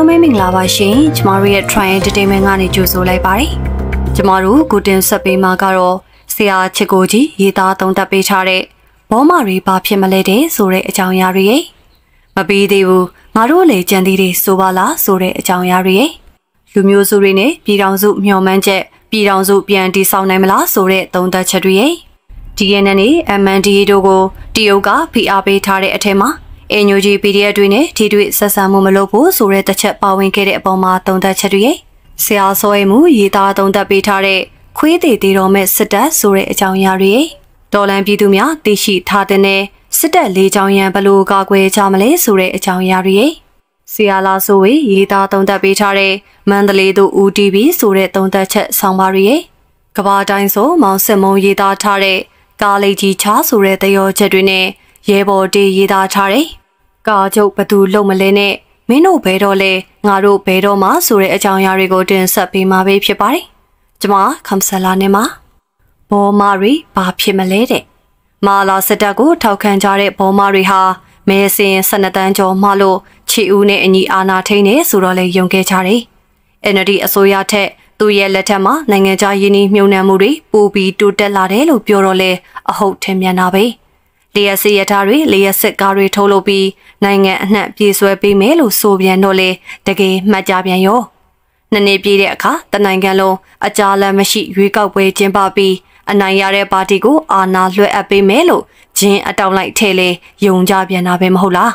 လုံးပဲမင်္ဂလာပါရှင်ကျမတို့ရဲ့ Try Entertainment ကနေကြိုဆိုလိုက်ပါတယ်ကျမတို့ကိုတင်ဆက်ပေးမှာကတော့ဆရာချစ်ကိုကြီးရေးသားသုံးသပ်ပေးထားတဲ့ဘောမရီဘာဖြစ်မလဲတဲ့ဆိုတဲ့အကြောင်းအရာတွေရဲ့မပြီးသေးဘူးငါတို့လည်းကြံသေးတယ်ဆိုပါလားဆိုတဲ့အကြောင်းအရာတွေရဲ့လူမျိုးစုတွေနဲ့ပြည်တော်စုမျှော်မှန်းချက်ပြည်တော်စုပြန်တည်ဆောက်နိုင်မလားဆိုတဲ့သုံးသပ်ချက်တွေရဲ့ DNA နဲ့ MNDA တို့ကိုတရုတ်ကဖိအားပေးထားတဲ့အထက်မှာ အန်ယူဂျီ PDF တွေနဲ့ထိတွေ့ဆက်ဆံမှုမလုပ်ဖို့ဆိုတဲ့တစ်ချက်ပါဝင်ခဲ့တဲ့အပေါ်မှာသုံးသပ်ချက်တွေရဲ့ဆရာစောရဲမှုရေးသားသုံးသပ်ပေးထားတဲ့ခွေးသေးသေးတော်မဲ့စစ်တပ်ဆိုတဲ့အကြောင်းအရာတွေရဲ့တော်လန်ပြည်သူများသိရှိထားတဲ့စစ်တပ်လေးချောင်းရန်ဘလို့ကာကွယ်ကြမလဲဆိုတဲ့အကြောင်းအရာတွေရဲ့ဆရာလာဆိုဝေးရေးသားသုံးသပ်ပေးထားတဲ့မန္တလေးသူ UTV ဆိုတဲ့သုံးသပ်ချက်ဆောင်းပါးရဲ့ကဘာတိုင်းဆိုမောင်စစ်မုံရေးသားထားတဲ့ကားလေးကြီးချားဆိုတဲ့တရောချက်တွေနဲ့ ရဲဘော်တေးရေးသားထားတယ်။ကာကျုပ်ဘသူလုံမလဲနဲ့မင်းတို့ဘဲတော့လဲငါတို့ဘဲတော့မှဆိုတဲ့အကြောင်းအရာတွေကိုတင်ဆက်ပေးမှာပဲဖြစ်ပါတယ်။ကျွန်မခမ်ဆလာနေမှာဘောမာရီဘာဖြစ်မလဲတဲ့။မာလာစစ်တပ်ကိုထောက်ခံကြတဲ့ဘောမာရီဟာမဲစင်12တန်းကျော်မှလို့ချီဦးနဲ့အညီအာနာထိန်နေဆိုတော့လေယုံခဲ့ကြတယ်။ NLD အစိုးရထက်သူ့ရဲ့လက်ထက်မှာနိုင်ငံခြားယင်းနှမြုံနှံမှုတွေပိုပြီးတိုးတက်လာတယ်လို့ပြောတော့လေအဟုတ်ထင်မြန်တာပဲ လျှက်စစ်ရထားတွေလျှက်စစ်ကားတွေထုတ်လုပ်ပြီးနိုင်ငံအနှံ့ပြေးဆွဲပေးမယ်လို့ဆိုပြန်တော့လေတကယ်မှတ်ကြပြန်ရောနှစ်နှစ်ပြည့်တဲ့အခါတနိုင်ငံလုံးအကြလမ်းမရှိရွေးကောက်ပွဲကျင်းပပြီးအနိုင်ရတဲ့ပါတီကိုအာဏာလွှဲအပ်ပေးမယ်လို့ဂျင်းအတောင်လိုက်ထဲလေယုံကြပြန်တာပဲမဟုတ်လား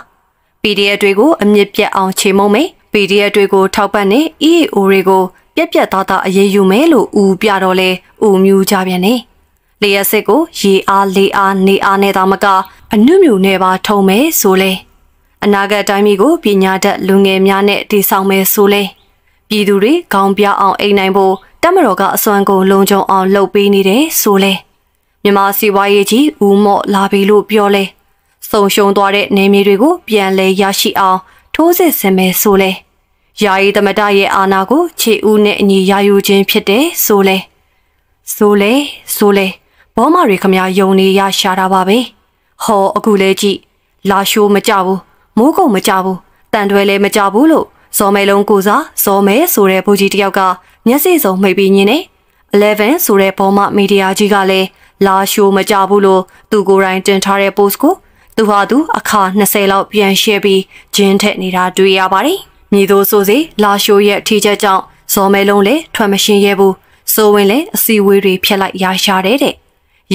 PDF တွေကိုအမြင့်ပြတ်အောင်ချေမုံမယ် PDF တွေကိုထောက်ပံ့နေ EAO တွေကိုပြက်ပြက်သားသားအရေးယူမယ်လို့ဦးပြတော့လဲဦးမြူကြပြန်နေ လျှက်စစ်ကိုရေအားလေအားနေအားနဲ့သာမကအနုမြူနဲ့ပါထုံမယ်ဆိုလဲအနာဂတ်တိုင်းပြည်ကိုပညာတတ်လူငယ်များနဲ့တည်ဆောက်မယ်ဆိုလဲပြည်သူတွေခေါင်းပြအောင်အိမ်နိုင်ဖို့တက်မတော်ကအစွမ်းကုန်လုံခြုံအောင်လှုပ်ပေးနေတယ်ဆိုလဲမြန်မာစီဝါရေးကြီးဦးမော့လာပြီလို့ပြောလဲဆုံရှုံသွားတဲ့နေမြေတွေကိုပြန်လဲရရှိအောင်ထိုးစစ်ဆင်မယ်ဆိုလဲယာယီသမတရဲ့အာဏာကိုခြေဦးနဲ့အညီယာယူခြင်းဖြစ်တယ်ဆိုလဲဆိုလဲဆိုလဲ ဘောမတွေခမယုံနေရရှာတာပါပဲဟောအခုလဲကြည့်လာရှိုးမကြဘူးမိုးကုံမကြဘူးတန်တွဲလဲမကြဘူးလို့ဇော်မဲလုံးကိုစားဇော်မဲဆိုတဲ့ဘူကြီးတယောက်ကမျက်စိစုံမှိတ်ပြီးညင်းနေ11ဆိုတဲ့ဘောမမီဒီယာကြီးကလည်းလာရှိုးမကြဘူးလို့သူကိုယ်တိုင်တင်ထားတဲ့ post ကိုသူဟာသူအခါ20လောက်ပြန် share ပြီးဂျင်းထက်နေတာတွေ့ရပါတယ်မြည်သူဆိုစီလာရှိုးရဲ့ထီချက်ကြောင့်ဇော်မဲလုံးလည်းထွက်မရှင်းရဲဘူးဆိုဝင်လည်းအစီဝေးတွေဖျက်လိုက်ရရှာတယ်တဲ့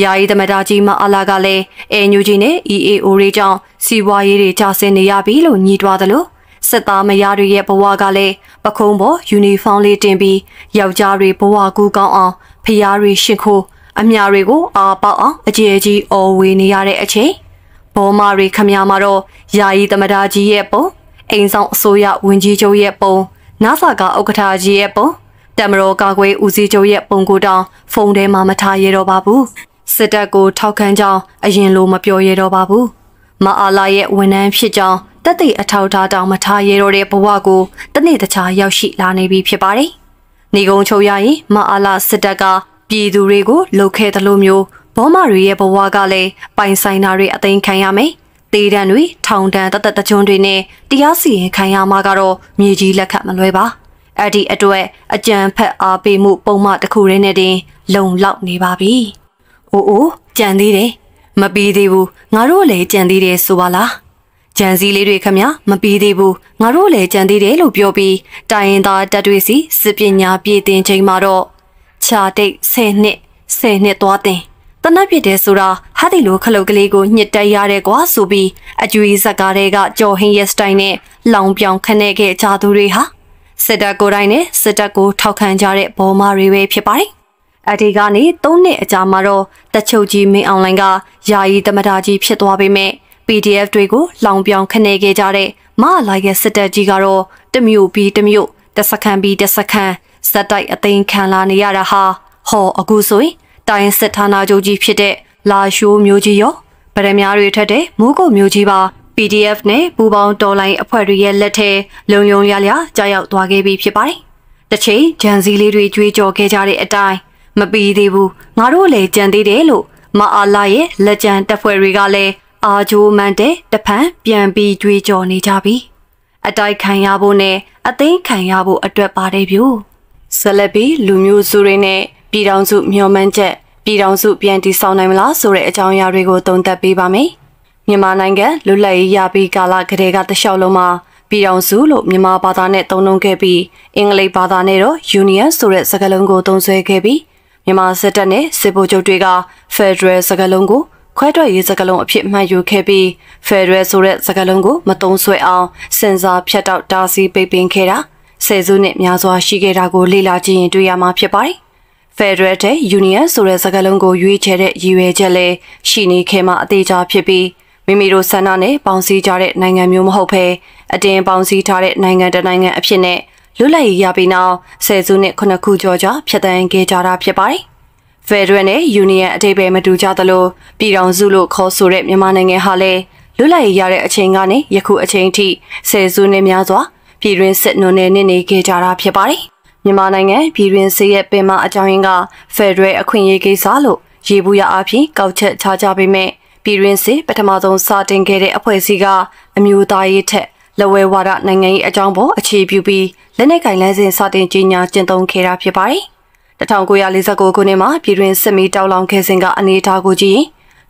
ယာယီသမတာကြီးမအလာကလည်းအဲညူကြီးနဲ့ EAO တွေကြောင့်စီးပွားရေးတွေကျဆင်းနေရပြီလို့ညှိတွားသလိုစစ်သားမယားတွေရဲ့ဘဝကလည်းပခုံးပေါ်ယူနီဖောင်းလေးတင်ပြီးယောက်ျားတွေဘဝကူကောင်းအောင်ဖျားတွေရှစ်ခိုးအမြတွေကိုအာပေါက်အောင်အကျေကြီးအော်ဝေနေရတဲ့အချိန်ဘောမာတွေခမရမှာတော့ယာယီသမတာကြီးရဲ့ပုံအိမ်ဆောင်အစိုးရဝန်ကြီးချုပ်ရဲ့ပုံနာဆာကဥက္ကဋ္ဌကြီးရဲ့ပုံတမတော်ကာကွယ်ဦးစီးချုပ်ရဲ့ပုံကိုတောင်ဖုန်းထဲမှာမထားရတော့ပါဘူး စစ်တပ်ကိုထောက်ခံကြောင်းအရင်လိုမပြောရတော့ပါဘူးမအားလာရဲ့ဝန်ထမ်းဖြစ်ကြောင်းတက်သည့်အထောက်ထားတောင်မထားရတော့တဲ့ဘဝကိုတနေ့တခြားရောက်ရှိလာနေပြီဖြစ်ပါတယ်နေကုံချုပ်ရရင်မအားလာစစ်တပ်ကပြည်သူတွေကိုလှုပ်ခဲသလိုမျိုးဘောမတွေရဲ့ဘဝကလည်းပိုင်ဆိုင်တာတွေအသိမ်းခံရမယ်တေးတံတွေထောင်တန်းတသက်တကြွတွေနဲ့တရားစီရင်ခံရမှာကတော့မြေကြီးလက်ခတ်မလွဲပါအဲ့ဒီအတွက်အကြံဖက်အားပေးမှုပုံမှန်တစ်ခုရင်းနဲ့တင် လုံလောက်နေပါပြီ။ အိုးအိုးကြံသေးတယ်။မပြီးသေးဘူး။ငါတို့လည်းကြံသေးတယ်ဆိုပါလား။ကြံစည်းလေးတွေခမမပြီးသေးဘူး။ငါတို့လည်းကြံသေးတယ်လို့ပြောပြီးတိုင်းရင်သားတက်တွေစီစစ်ပညာပြည်တင်ချိန်မှာတော့ခြာတိတ်10နှစ်10နှစ်သွားတင်တနက်ပြစ်တယ်ဆိုတာဟာဒီလိုခလုတ်ကလေးကိုညှစ်တက်ရတဲ့ကွာဆိုပြီးအကျွေးဇက်ကားတွေကကြော်ဟင်းရဲ့စတိုင်နဲ့လောင်ပြောင်ခနဲ့ခဲ့ကြသူတွေဟာစစ်တပ်ကိုယ်တိုင်နဲ့စစ်တပ်ကိုထောက်ခံကြတဲ့ဘောမာတွေပဲဖြစ်ပါတယ်။ အဒီကနေ၃နှစ်အကြာမှာတော့တချုပ်ကြီးမင်းအွန်လိုင်းကယာယီတမတာကြီးဖြစ်သွားပေမဲ့ PDF တွေကိုလောင်ပြောင်ခနေခဲ့ကြတဲ့မလာရဲ့စစ်တပ်ကြီးကတော့တမျိုးပြီးတမျိုးတစခန်ပြီးတစခန်ဇက်တိုက်အသိမ်းခံလာနေရတာဟာဟောအခုဆိုရင်တိုင်းစစ်ဌာနချုပ်ကြီးဖြစ်တဲ့လာရှိုးမျိုးကြီးရောဗရမ ्या တွေထက်တဲ့မိုးကုတ်မျိုးကြီးပါ PDF နဲ့ပူပေါင်းတော်လိုင်းအဖွဲ့တွေရဲ့လက်ထဲလုံယုံရလျကြားရောက်သွားခဲ့ပြီဖြစ်ပါတယ်။တစ်ချိန်ဂျန်စီလေးတွေကြွေးကြော်ခဲ့ကြတဲ့အတိုင်း မပီးသေးဘူးငါတို့လည်းကြံသေးတယ်လို့မအားလာရဲ့လက်ကျန်တပ်ဖွဲ့တွေကလည်းအာဂျိုမန်တဲ့တဖန်ပြန်ပြီးကြွေးကြော်နေကြပြီအတိုက်ခံရဖို့နဲ့အသိခံရဖို့အတွက်ပါတယ်ဗျ။ဆက်လက်ပြီးလူမျိုးစုတွေနဲ့ပြည်ထောင်စုမျှော်မှန်းချက်ပြည်ထောင်စုပြန်တည်ဆောက်နိုင်မလားဆိုတဲ့အကြောင်းအရာတွေကိုသုံးသပ်ပေးပါမယ်။မြန်မာနိုင်ငံလွတ်လပ်ရေးရပြီးကာလကတည်းကတလျှောက်လုံးမှာပြည်ထောင်စုလို့မြန်မာဘာသာနဲ့သုံးနှုန်းခဲ့ပြီးအင်္ဂလိပ်ဘာသာနဲ့တော့ Union ဆိုတဲ့စကားလုံးကိုသုံးစွဲခဲ့ပြီး မြန်မာစစ်တပ်နဲ့စစ်ဗိုလ်ချုပ်တွေက Federal စကားလုံးကိုခွဲထွက်ရေးစကားလုံးအဖြစ်မှတ်ယူခဲ့ပြီး Federal ဆိုတဲ့စကားလုံးကိုမသုံးဆွဲအောင်စင်စာဖြတ်တောက်တားဆီးပိတ်ပင်ခဲ့တာဆယ်စုနှစ်များစွာရှိခဲ့တာကိုလေ့လာကြည့်ရင်တွေ့ရမှာဖြစ်ပါတယ်။ Federal တဲ့ Union ဆိုတဲ့စကားလုံးကိုရွေးချယ်တဲ့ရည်ရွယ်ချက်လည်းရှိနေခဲ့မှအသေးချာဖြစ်ပြီးမိမိတို့ဆန္ဒနဲ့ပေါင်းစည်းကြတဲ့နိုင်ငံမျိုးမဟုတ်ဘဲအတင်းပေါင်းစည်းထားတဲ့နိုင်ငံတနိုင်ငံအဖြစ်နဲ့ လွတ်လပ်ရေးရပြီးနောက်ဆယ်စုနှစ်ခုနှစ်ခုကျော်ကြာဖြတ်သန်းခဲ့ကြတာဖြစ်ပါတယ်။ Federal နဲ့ Union အတိတ်ပဲမတူကြသလိုပြည်ထောင်စုလို့ခေါ်ဆိုတဲ့မြန်မာနိုင်ငံဟာလည်းလွတ်လပ်ရေးရတဲ့အချိန်ကနေယခုအချိန်ထိဆယ်စုနှစ်များစွာပြည်တွင်းစစ်နွန်နယ်နေနေခဲ့ကြတာဖြစ်ပါတယ်။မြန်မာနိုင်ငံပြည်တွင်းစစ်ရဲ့ပင်မအကြောင်းရင်းက Federal အခွင့်အရေးကိစ္စလို့ရေဘူးရအဖြစ်ကောက်ချက်ချကြပေမဲ့ပြည်တွင်းစစ်ပထမဆုံးစတင်ခဲ့တဲ့အဖွဲ့အစည်းကအမျိုးသားရေးထက် လက်ဝဲဝါဒနိုင်ငံရေးအကြောင်းပေါ်အခြေပြုပြီးလက်နက်ကင်လန်းစဉ်စတင်ကြီးညာကျင့်သုံးခဲ့တာဖြစ်ပါတယ်။1949ခုနှစ်မှာပြည်တွင်းစစ်မီတောက်လောင်ခဲ့စဉ်ကအနေအထားကိုကြည့်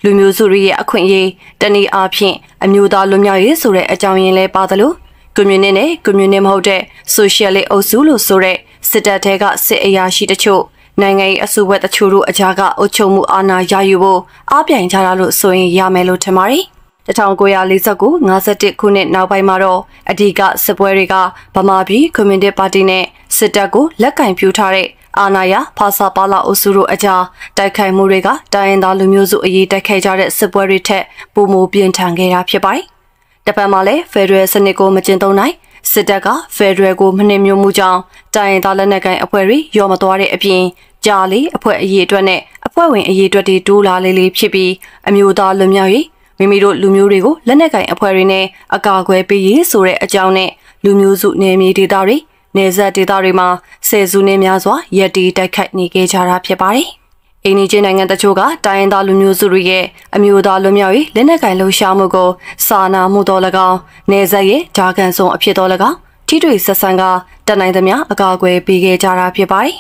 လူမျိုးစုရဲ့အခွင့်အရေးတနည်းအားဖြင့်အမျိုးသားလွတ်မြောက်ရေးဆိုတဲ့အကြောင်းရင်းလဲပါသလိုကွန်မြူနစ်နဲ့ကွန်မြူနစ်မဟုတ်တဲ့ဆိုရှယ်လစ်အုပ်စုလို့ဆိုတဲ့စစ်တပ်ထဲကစစ်အရာရှိတချို့နိုင်ငံရေးအစုဘက်တချို့တို့အကြားကအုပ်ချုပ်မှုအာဏာရယူဖို့အားပြိုင်ကြတာလို့ဆိုရင်ရမယ်လို့ထင်ပါတယ်။ 1949 51ခုနှစ်နောက်ပိုင်းမှာတော့အဓိကစစ်ပွဲတွေကဗမာပြည်ကွန်မြူနတီပါတီနဲ့စစ်တပ်ကိုလက်ကင်ပြူထားတဲ့အာနာယာဖာစာပါလာအုပ်စုတို့အကြားတိုက်ခိုက်မှုတွေကတိုင်းရင်းသားလူမျိုးစုအရေးတိုက်ခိုက်ကြတဲ့စစ်ပွဲတွေထက်ပိုမိုပြင်းထန်ခဲ့တာဖြစ်ပါတယ်။တပတ်မှာလည်းဖက်ဒရယ်စနစ်ကိုမကျင့်သုံးနိုင်စစ်တပ်ကဖက်ဒရယ်ကိုမနှိမ်မျိုးမှုကြောင့်တိုင်းရင်းသားလက်နက်ကိုင်အဖွဲ့တွေရောမသွားတဲ့အပြင်ကြာလေအဖွဲ့အရေးအတွက်နဲ့အဖွဲ့ဝင်အရေးအတွက်တွေတိုးလာလေလေဖြစ်ပြီးအမျိုးသားလွတ်မြောက်ရေး မိမိတို့လူမျိုးတွေကိုလက်နက်ကင်အဖွဲ့တွေနဲ့အကာအကွယ်ပေးရေးဆိုတဲ့အကြောင်းနဲ့လူမျိုးစုနယ်မြေဒေသတွေနေဆက်ဒေသတွေမှာဆယ်စုနှစ်များစွာရက်တီတိုက်ခိုက်နေကြတာဖြစ်ပါတယ်။အိန္ဒိချင်းနိုင်ငံတချို့ကတိုင်းရင်းသားလူမျိုးစုတွေရဲ့အမျိုးသားလူမျိုးရေးလက်နက်ကင်လှုပ်ရှားမှုကိုစာနာမှုတော်၎င်းနေဆက်ရဲ့ဂျာကန်ဆုံအဖြစ်တော်၎င်းထိတွေ့ဆက်ဆံကတနိုင်သမျှအကာအကွယ်ပေးခဲ့ကြတာဖြစ်ပါတယ်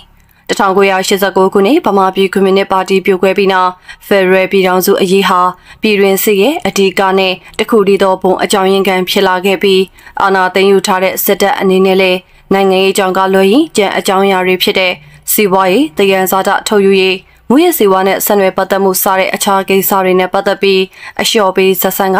1989ခုနှစ်ဗမာပြည်ကွန်မြူနစ်ပါတီပြိုကွဲပြီးနောက်ဖက်ဒရယ်ပြည်ထောင်စုအရေးဟာပြည်တွင်းစစ်ရဲ့အဓိကနဲ့တခုတည်းသောပုံအကြောင်းရင်းခံဖြစ်လာခဲ့ပြီးအာဏာသိမ်းယူထားတဲ့စစ်တပ်အနေနဲ့လည်းနိုင်ငံရေးကြောင့်ကလွှဲရင်ကြံအကြောင်းအရာတွေဖြစ်တဲ့စီးပွားရေးတယံဇာတထုတ်ယူရေးမူရစေဝါနဲ့ဆက်နွယ်ပတ်သက်မှုစတဲ့အခြားကိစ္စတွေနဲ့ပတ်သက်ပြီးအလျှော့ပေးဆက်ဆံက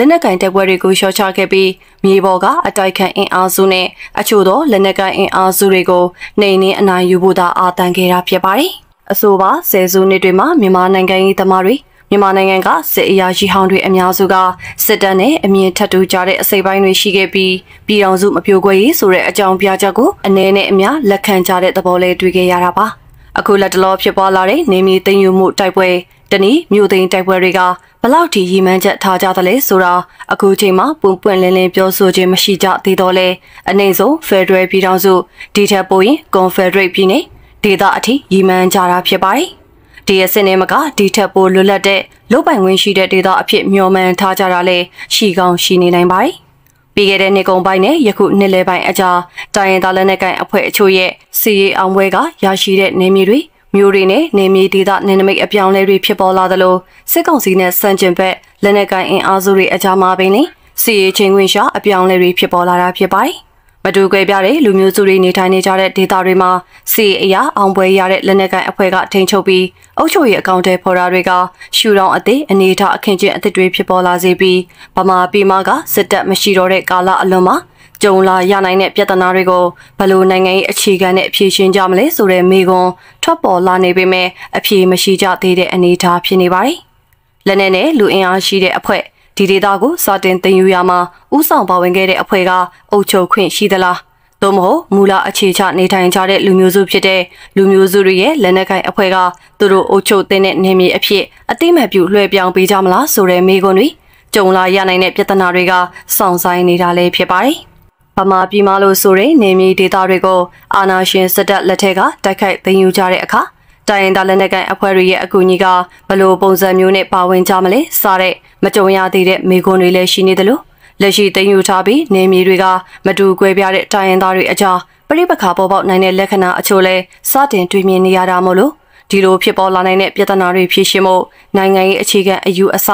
လက်နက်ကင်တပ်ပွဲတွေကိုရှော့ချခဲ့ပြီးမြေပေါ်ကအတိုက်ခံအင်အားစုနဲ့အချို့သောလက်နက်ကင်အင်အားစုတွေကိုနှိမ်နင်းအနိုင်ယူဖို့သာအာတန်ခဲ့တာဖြစ်ပါတယ်။အဆိုပါဆယ်စုနှစ်တွေမှာမြန်မာနိုင်ငံရေးသမားတွေမြန်မာနိုင်ငံကစစ်အရာရှိဟောင်းတွေအများစုကစစ်တပ်နဲ့အမြင့်ထပ်တူကြတဲ့အစိပ်ပိုင်းတွေရှိခဲ့ပြီးပြည်အောင်စုမပြိုကွဲရေးဆိုတဲ့အကြောင်းပြချက်ကိုအနည်းနဲ့အများလက်ခံကြတဲ့သဘောလေးတွေ့ခဲ့ရတာပါ။အခုလက်တလောဖြစ်ပွားလာတဲ့နေမီသိမ်းယူမှုတိုက်ပွဲ တနည်းမြို့သိမ်းတိုက်ပွဲတွေကဘလောက်ထိရည်မှန်းချက်ထားကြသလဲဆိုတာအခုချိန်မှာပွင့်ပွင့်လင်းလင်းပြောဆိုခြင်းမရှိကြသေးတော့လဲအနေဆုံး Federal ပြည်ထောင်စုဒီထက်ပိုရင် Confederate ပြည်နယ်ဒေသအထိရည်မှန်းကြတာဖြစ်ပါတယ်။ဒီအစင်းနဲ့မကဒီထက်ပိုလွတ်လပ်တဲ့လုတ်ပိုင်ခွင့်ရှိတဲ့ဒေသအဖြစ်မျှော်မှန်းထားကြတာလဲရှိကောင်းရှိနေနိုင်ပါတယ်။ပြီးခဲ့တဲ့နှစ်ကုန်ပိုင်းနဲ့ယခုနှစ်လယ်ပိုင်းအကြားတိုင်းရင်သားလက်နက်ကိုင်အဖွဲ့အချို့ရဲ့စီရေးအောင်ပွဲကရရှိတဲ့နေမြေတွေ မျိုးတွေနဲ့နေမြေဒေသနယ်နိမိတ်အပြောင်းလဲတွေဖြစ်ပေါ်လာသလိုစစ်ကောင်စီနဲ့စံကျင်ဘက်လက်နက်ကိုင်အင်အားစုတွေအကြမ်းမှာပင်လေစီရေးချင်းခွင့်ရှာအပြောင်းလဲတွေဖြစ်ပေါ်လာတာဖြစ်ပါတယ်။မတူကွဲပြားတဲ့လူမျိုးစုတွေနေထိုင်နေကြတဲ့ဒေသတွေမှာစီအရာအောင်ပွဲရတဲ့လက်နက်ကိုင်အဖွဲ့ကထိန်ချုပ်ပြီးအုပ်ချုပ်ရေးအကောင့်တွေဖော်တာတွေကရှူတောင်အသည့်အနေထားအခင်းကျင်းအသစ်တွေဖြစ်ပေါ်လာစေပြီးဗမာပြည်မကစစ်တပ်မရှိတော့တဲ့ကာလအလွန်မှာ ကြုံလာရနိုင်တဲ့ပြဿနာတွေကိုဘယ်လိုနိုင်ငံရေးအခြေခံနဲ့အဖြေရှင်းကြမလဲဆိုတဲ့မေးခွန်းထွက်ပေါ်လာနေပေမဲ့အဖြေမရှိကြသေးတဲ့အနေအထားဖြစ်နေပါတယ်။လက်နက်နဲ့လူအင်အားရှိတဲ့အဖွဲ့ဒီဒေသကိုစတင်သိမ်းယူရမှာဥဆောင်ပါဝင်ခဲ့တဲ့အဖွဲ့ကအုပ်ချုပ်ခွင့်ရှိသလားသို့မဟုတ်မူလအခြေချနေထိုင်ကြတဲ့လူမျိုးစုဖြစ်တဲ့လူမျိုးစုတွေရဲ့လက်နက်ကိုင်အဖွဲ့ကသူတို့အုပ်ချုပ်တဲ့နေမြေအဖြစ်အတိမတ်ပြုလွှဲပြောင်းပေးကြမလားဆိုတဲ့မေးခွန်းတွေကြုံလာရနိုင်တဲ့ပြဿနာတွေကစောင့်ဆိုင်နေတာလည်းဖြစ်ပါတယ်။ ဗမာပြည်မလို့ဆိုတဲ့နေမြေဒေသတွေကိုအာဏာရှင်စစ်တပ်လက်ထက်ကတိုက်ခိုက်သိမ်းယူကြတဲ့အခါတိုင်းရင်းသားလက်နက်ကိုင်အဖွဲ့တွေရဲ့အကူအညီကဘလို့ပုံစံမျိုးနဲ့ပါဝင်ကြမလဲစတဲ့မကြုံရသေးတဲ့မိကွန်းတွေလည်းရှိနေသလိုလက်ရှိသိမ်းယူထားပြီးနေမြေတွေကမတူကွဲပြားတဲ့တိုင်းရင်းသားတွေအကြားပြိပခါပေါ်ပေါက်နိုင်တဲ့လက္ခဏာအချို့လဲစတင်တွေ့မြင်နေရတာမို့လို့ဒီလိုဖြစ်ပေါ်လာနိုင်တဲ့ပြဿနာတွေဖြေရှင်းဖို့နိုင်ငံရေးအခြေခံအယူအဆ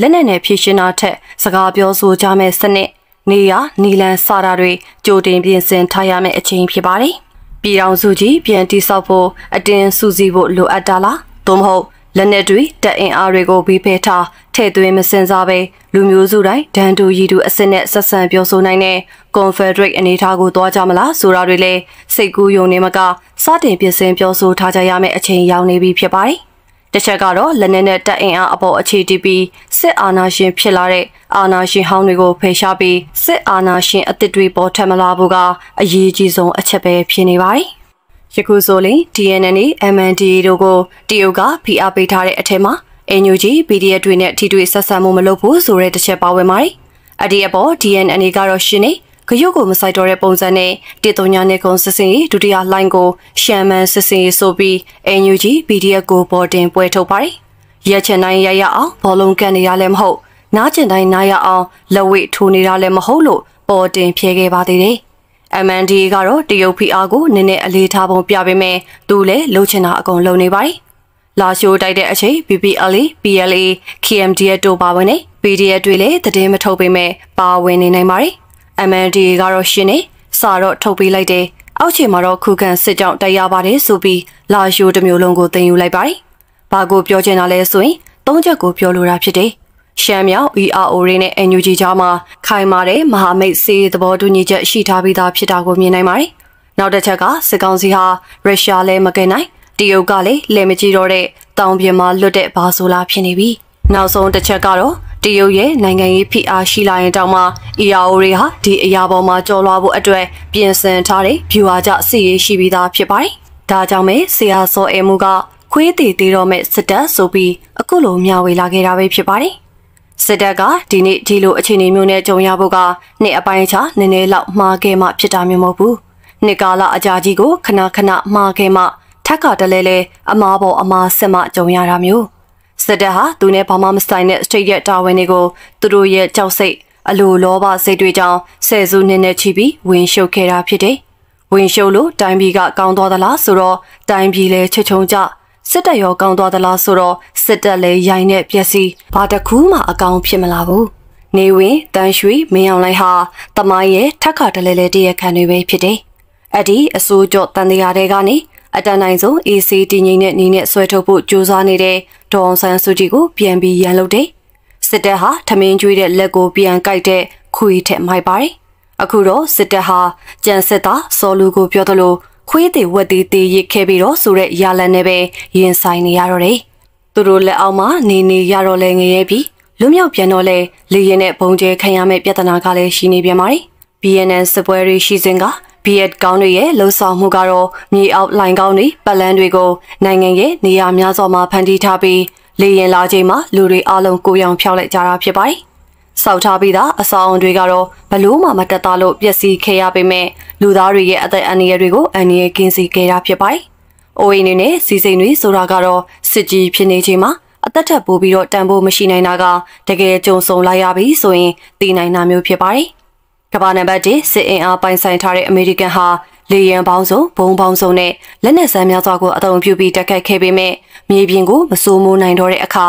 လက်နက်နဲ့ဖြေရှင်းတာထက်စကားပြောဆိုကြမဲ့စနစ် နေရနီလန်စတာတွေကြိုတင်ပြင်ဆင်ထားရမယ့်အချိန်ဖြစ်ပါတယ်။ပြည်တော်စုကြီးပြန်တိဆောက်ဖို့အတင်းစုစည်းဖို့လိုအပ်တာလားသို့မဟုတ်လက်နက်တွေတပ်အင်အားတွေကိုပြီးဖယ်ထားထည့်သွင်းမစင်စားပဲလူမျိုးစုတိုင်းဒန်တူရီတူအစစ်နဲ့ဆက်ဆံပြောဆိုနိုင်တဲ့ Confederate အနေအထားကိုတွားကြမလားဆိုတာတွေလည်းစိတ်ကူးယုံနေမကစတင်ပြင်ဆင်ပြောဆိုထားကြရမယ့်အချိန်ရောက်နေပြီဖြစ်ပါတယ်။ တစ်ချက်ကတော့လက်နက်နဲ့တပ်အင်အားအပေါ်အခြေတည်ပြီးစစ်အာဏာရှင်ဖြစ်လာတဲ့အာဏာရှင်ဟောင်းတွေကိုဖယ်ရှားပြီးစစ်အာဏာရှင်အသစ်တွေပေါ်ထက်မလာဘူးကအရေးကြီးဆုံးအချက်ပဲဖြစ်နေပါတယ်။ယခုဆိုရင် DNN MNDA တို့ကိုတရုတ်ကဖိအားပေးထားတဲ့အထက်မှာ NUG PDF တွေနဲ့ထိတွေ့ဆက်ဆံမှုမလုပ်ဘူးဆိုတဲ့တစ်ချက်ပါဝင်ပါတယ်။အဒီအပေါ် DNN ကတော့ရှင်းနေ ဂရုကိုမဆိုင်တော့တဲ့ပုံစံနဲ့တေတုံညာနဲ့ကုံစစ်စင်ဒုတိယလိုင်းကိုရှမ်မန်စစ်စင်ဆိုပြီး NUG PDF ကိုပေါ်တင်ပွဲထုတ်ပါတယ်။ရက်ချင်တိုင်းရရအောင်ဘောလုံးကန်နေရလည်းမဟုတ်နားကျင်တိုင်းနားရအောင်လက်ဝိထိုးနေတာလည်းမဟုတ်လို့ပေါ်တင်ဖြဲခဲ့ပါသေးတယ်။ MND ကတော့တရုတ်ဖိအားကိုနည်းနည်းအလေးထားပုံပြပေးမယ်သူလည်းလှုပ်ချင်တာအကုန်လုပ်နေပါတယ်။လာရှိုးတိုက်တဲ့အချိန် BPLA, PLA, KMDF တို့ပါဝင်နေ PDF တွေလည်းတည်င်းမထုတ်ပေမဲ့ပါဝင်နေနိုင်ပါတယ်။ MND ကတော့ရှင်းနေစာတော့ထုတ်ပေးလိုက်တယ်အောက်ခြေမှာတော့ခုခံစစ်ကြောင်းတိုက်ရပါတယ်ဆိုပြီးလာရှိုးတစ်မျိုးလုံးကိုတင်ယူလိုက်ပါတယ်ဘာကိုပြောချင်တာလဲဆိုရင်သုံးချက်ကိုပြောလိုတာဖြစ်တယ်ရှမ်းမြောက် ERO ရင်းနဲ့ NUG ကြားမှာခိုင်မာတဲ့မဟာမိတ်စီးသဘောတူညီချက်ရှိထားပြီးသားဖြစ်တာကိုမြင်နိုင်ပါတယ်နောက်တစ်ချက်ကစစ်ကောင်စီဟာရုရှားလည်းမကဲနိုင်တရုတ်ကလည်းလက်မကြည့်တော့တဲ့တောင်ပြင်မှာလွတ်တဲ့ဘာဆိုလာဖြစ်နေပြီနောက်ဆုံးတစ်ချက်ကတော့တ ရုတ်ရဲ့နိုင်ငံရေးဖိအားရှိလာရင်တောင်မှ EAO တွေဟာဒီအရာပေါ်မှာကြော်လွှားဖို့အတွက်ပြင်ဆင်ထားတဲ့ view အားကြစီရေးရှိပြီးသားဖြစ်ပါတယ်။ဒါကြောင့်ပဲဆရာစောအဲမှုကခွေးတည်သေးတော့မဲ့စစ်တပ်ဆိုပြီးအခုလိုမျှဝေလာခဲ့တာပဲဖြစ်ပါတယ်။စစ်တပ်ကဒီနေ့ဒီလိုအခြေအနေမျိုးနဲ့ကြုံရဖို့ကနှစ်အပိုင်းချာနည်းနည်းလောက်မှားခဲ့မှဖြစ်တာမျိုးမဟုတ်ဘူး။နှစ်ကာလအကြာကြီးကိုခဏခဏမှားခဲ့မှထက်ကတလဲလဲအမားပေါ်အမားဆက်မှကြုံရတာမျိုး။ စစ်တပ်ဟာသူနဲ့ဘာမှမဆိုင်တဲ့ state ရဲ့တာဝန်တွေကိုသူတို့ရဲ့ကြောက်စိတ်အလိုလောဘစိတ်တွေကြောင့်ဆယ်စုနှစ်နဲ့ချီပြီးဝင်ရှုပ်ခဲ့တာဖြစ်တယ်။ဝင်ရှုပ်လို့တိုင်းပြည်ကကောင်းသွားသလားဆိုတော့တိုင်းပြည်လည်းချွချုံကြစစ်တပ်ရောကောင်းသွားသလားဆိုတော့စစ်တပ်လည်းရိုင်းနဲ့ပျက်စီးဘာတခုမှအကောင်ဖြစ်မလာဘူး။နေဝင်တန်ရွှေမင်းအောင်လိုက်ဟာတမိုင်းရဲ့ထက်ခါတလဲလဲတရခံတွေပဲဖြစ်တယ်။အဲ့ဒီအစိုးကြော့တန်တရားတွေကနေ အတန်နိုင်ဆုံး AC တည်ငြိမ်တဲ့နေနဲ့ဆွဲထုတ်ဖို့ကြိုးစားနေတဲ့ဒေါအောင်ဆန်းစုကြည်ကိုပြန်ပြီးရန်လုပ်တယ်။စစ်တပ်ဟာထမင်းကျွေးတဲ့လက်ကိုပြန်ကိုက်တဲ့ခွေးထက်မိုက်ပါတယ်။အခုတော့စစ်တပ်ဟာကြံစစ်သားစောလူကိုပြောသလိုခွေးတွေဝက်သေးသေးရစ်ခဲ့ပြီးတော့ဆိုတဲ့ရလန်နဲ့ပဲရင်ဆိုင်နေရတော့တယ်။သူတို့လက်အောက်မှာနေနေရတော့လဲငရဲပြီးလွမြောက်ပြန်တော့လဲလေရင်နဲ့ဘုံကျဲခံရမယ့်ပြဿနာကလည်းရှိနေပြန်ပါတယ်။ BNN စပွဲရီရှိစဉ်က ဘီယက်ကောင်းတွေရဲ့လှုပ်ဆောင်မှုကတော့မြေအောက်လိုင်ကောင်းတွေပတ်လန်းတွေကိုနိုင်ငံရဲ့နေရာများစွာမှာဖန်တီးထားပြီးလေရင်လာချိန်မှာလူတွေအလုံးကိုရောင်ဖြောက်လိုက်ကြတာဖြစ်ပါတယ်။စောက်ထားပြီးသားအဆောင်အုံတွေကတော့ဘလို့မှမတက်တာလို့ပျက်စီးခဲ့ရပေမဲ့လူသားတွေရဲ့အသက်အန္တရာယ်တွေကိုအန္တရာယ်ကင်းစေခဲ့တာဖြစ်ပါတယ်။အိုးအိမ်တွေနဲ့စီစိန်တွေဆိုတာကတော့စစ်ကြီးဖြစ်နေချိန်မှာအသက်ထက်ပိုပြီးတော့တန်ဖိုးမရှိနိုင်တာကတကယ်ကြုံဆုံလိုက်ရပြီဆိုရင်သိနိုင်တာမျိုးဖြစ်ပါတယ်။ ကမ္ဘာနံပါတ်1စစ်အင်အားပိုင်ဆိုင်ထားတဲ့အမေရိကန်ဟာလေယာဉ်ပေါင်းစုံဘုံပေါင်းစုံနဲ့လက်နက်စမ်းများစွာကိုအသုံးပြုပြီးတက်ခတ်ခဲ့ပေမဲ့မြေပြင်ကိုမစိုးမိုးနိုင်တော့တဲ့အခါ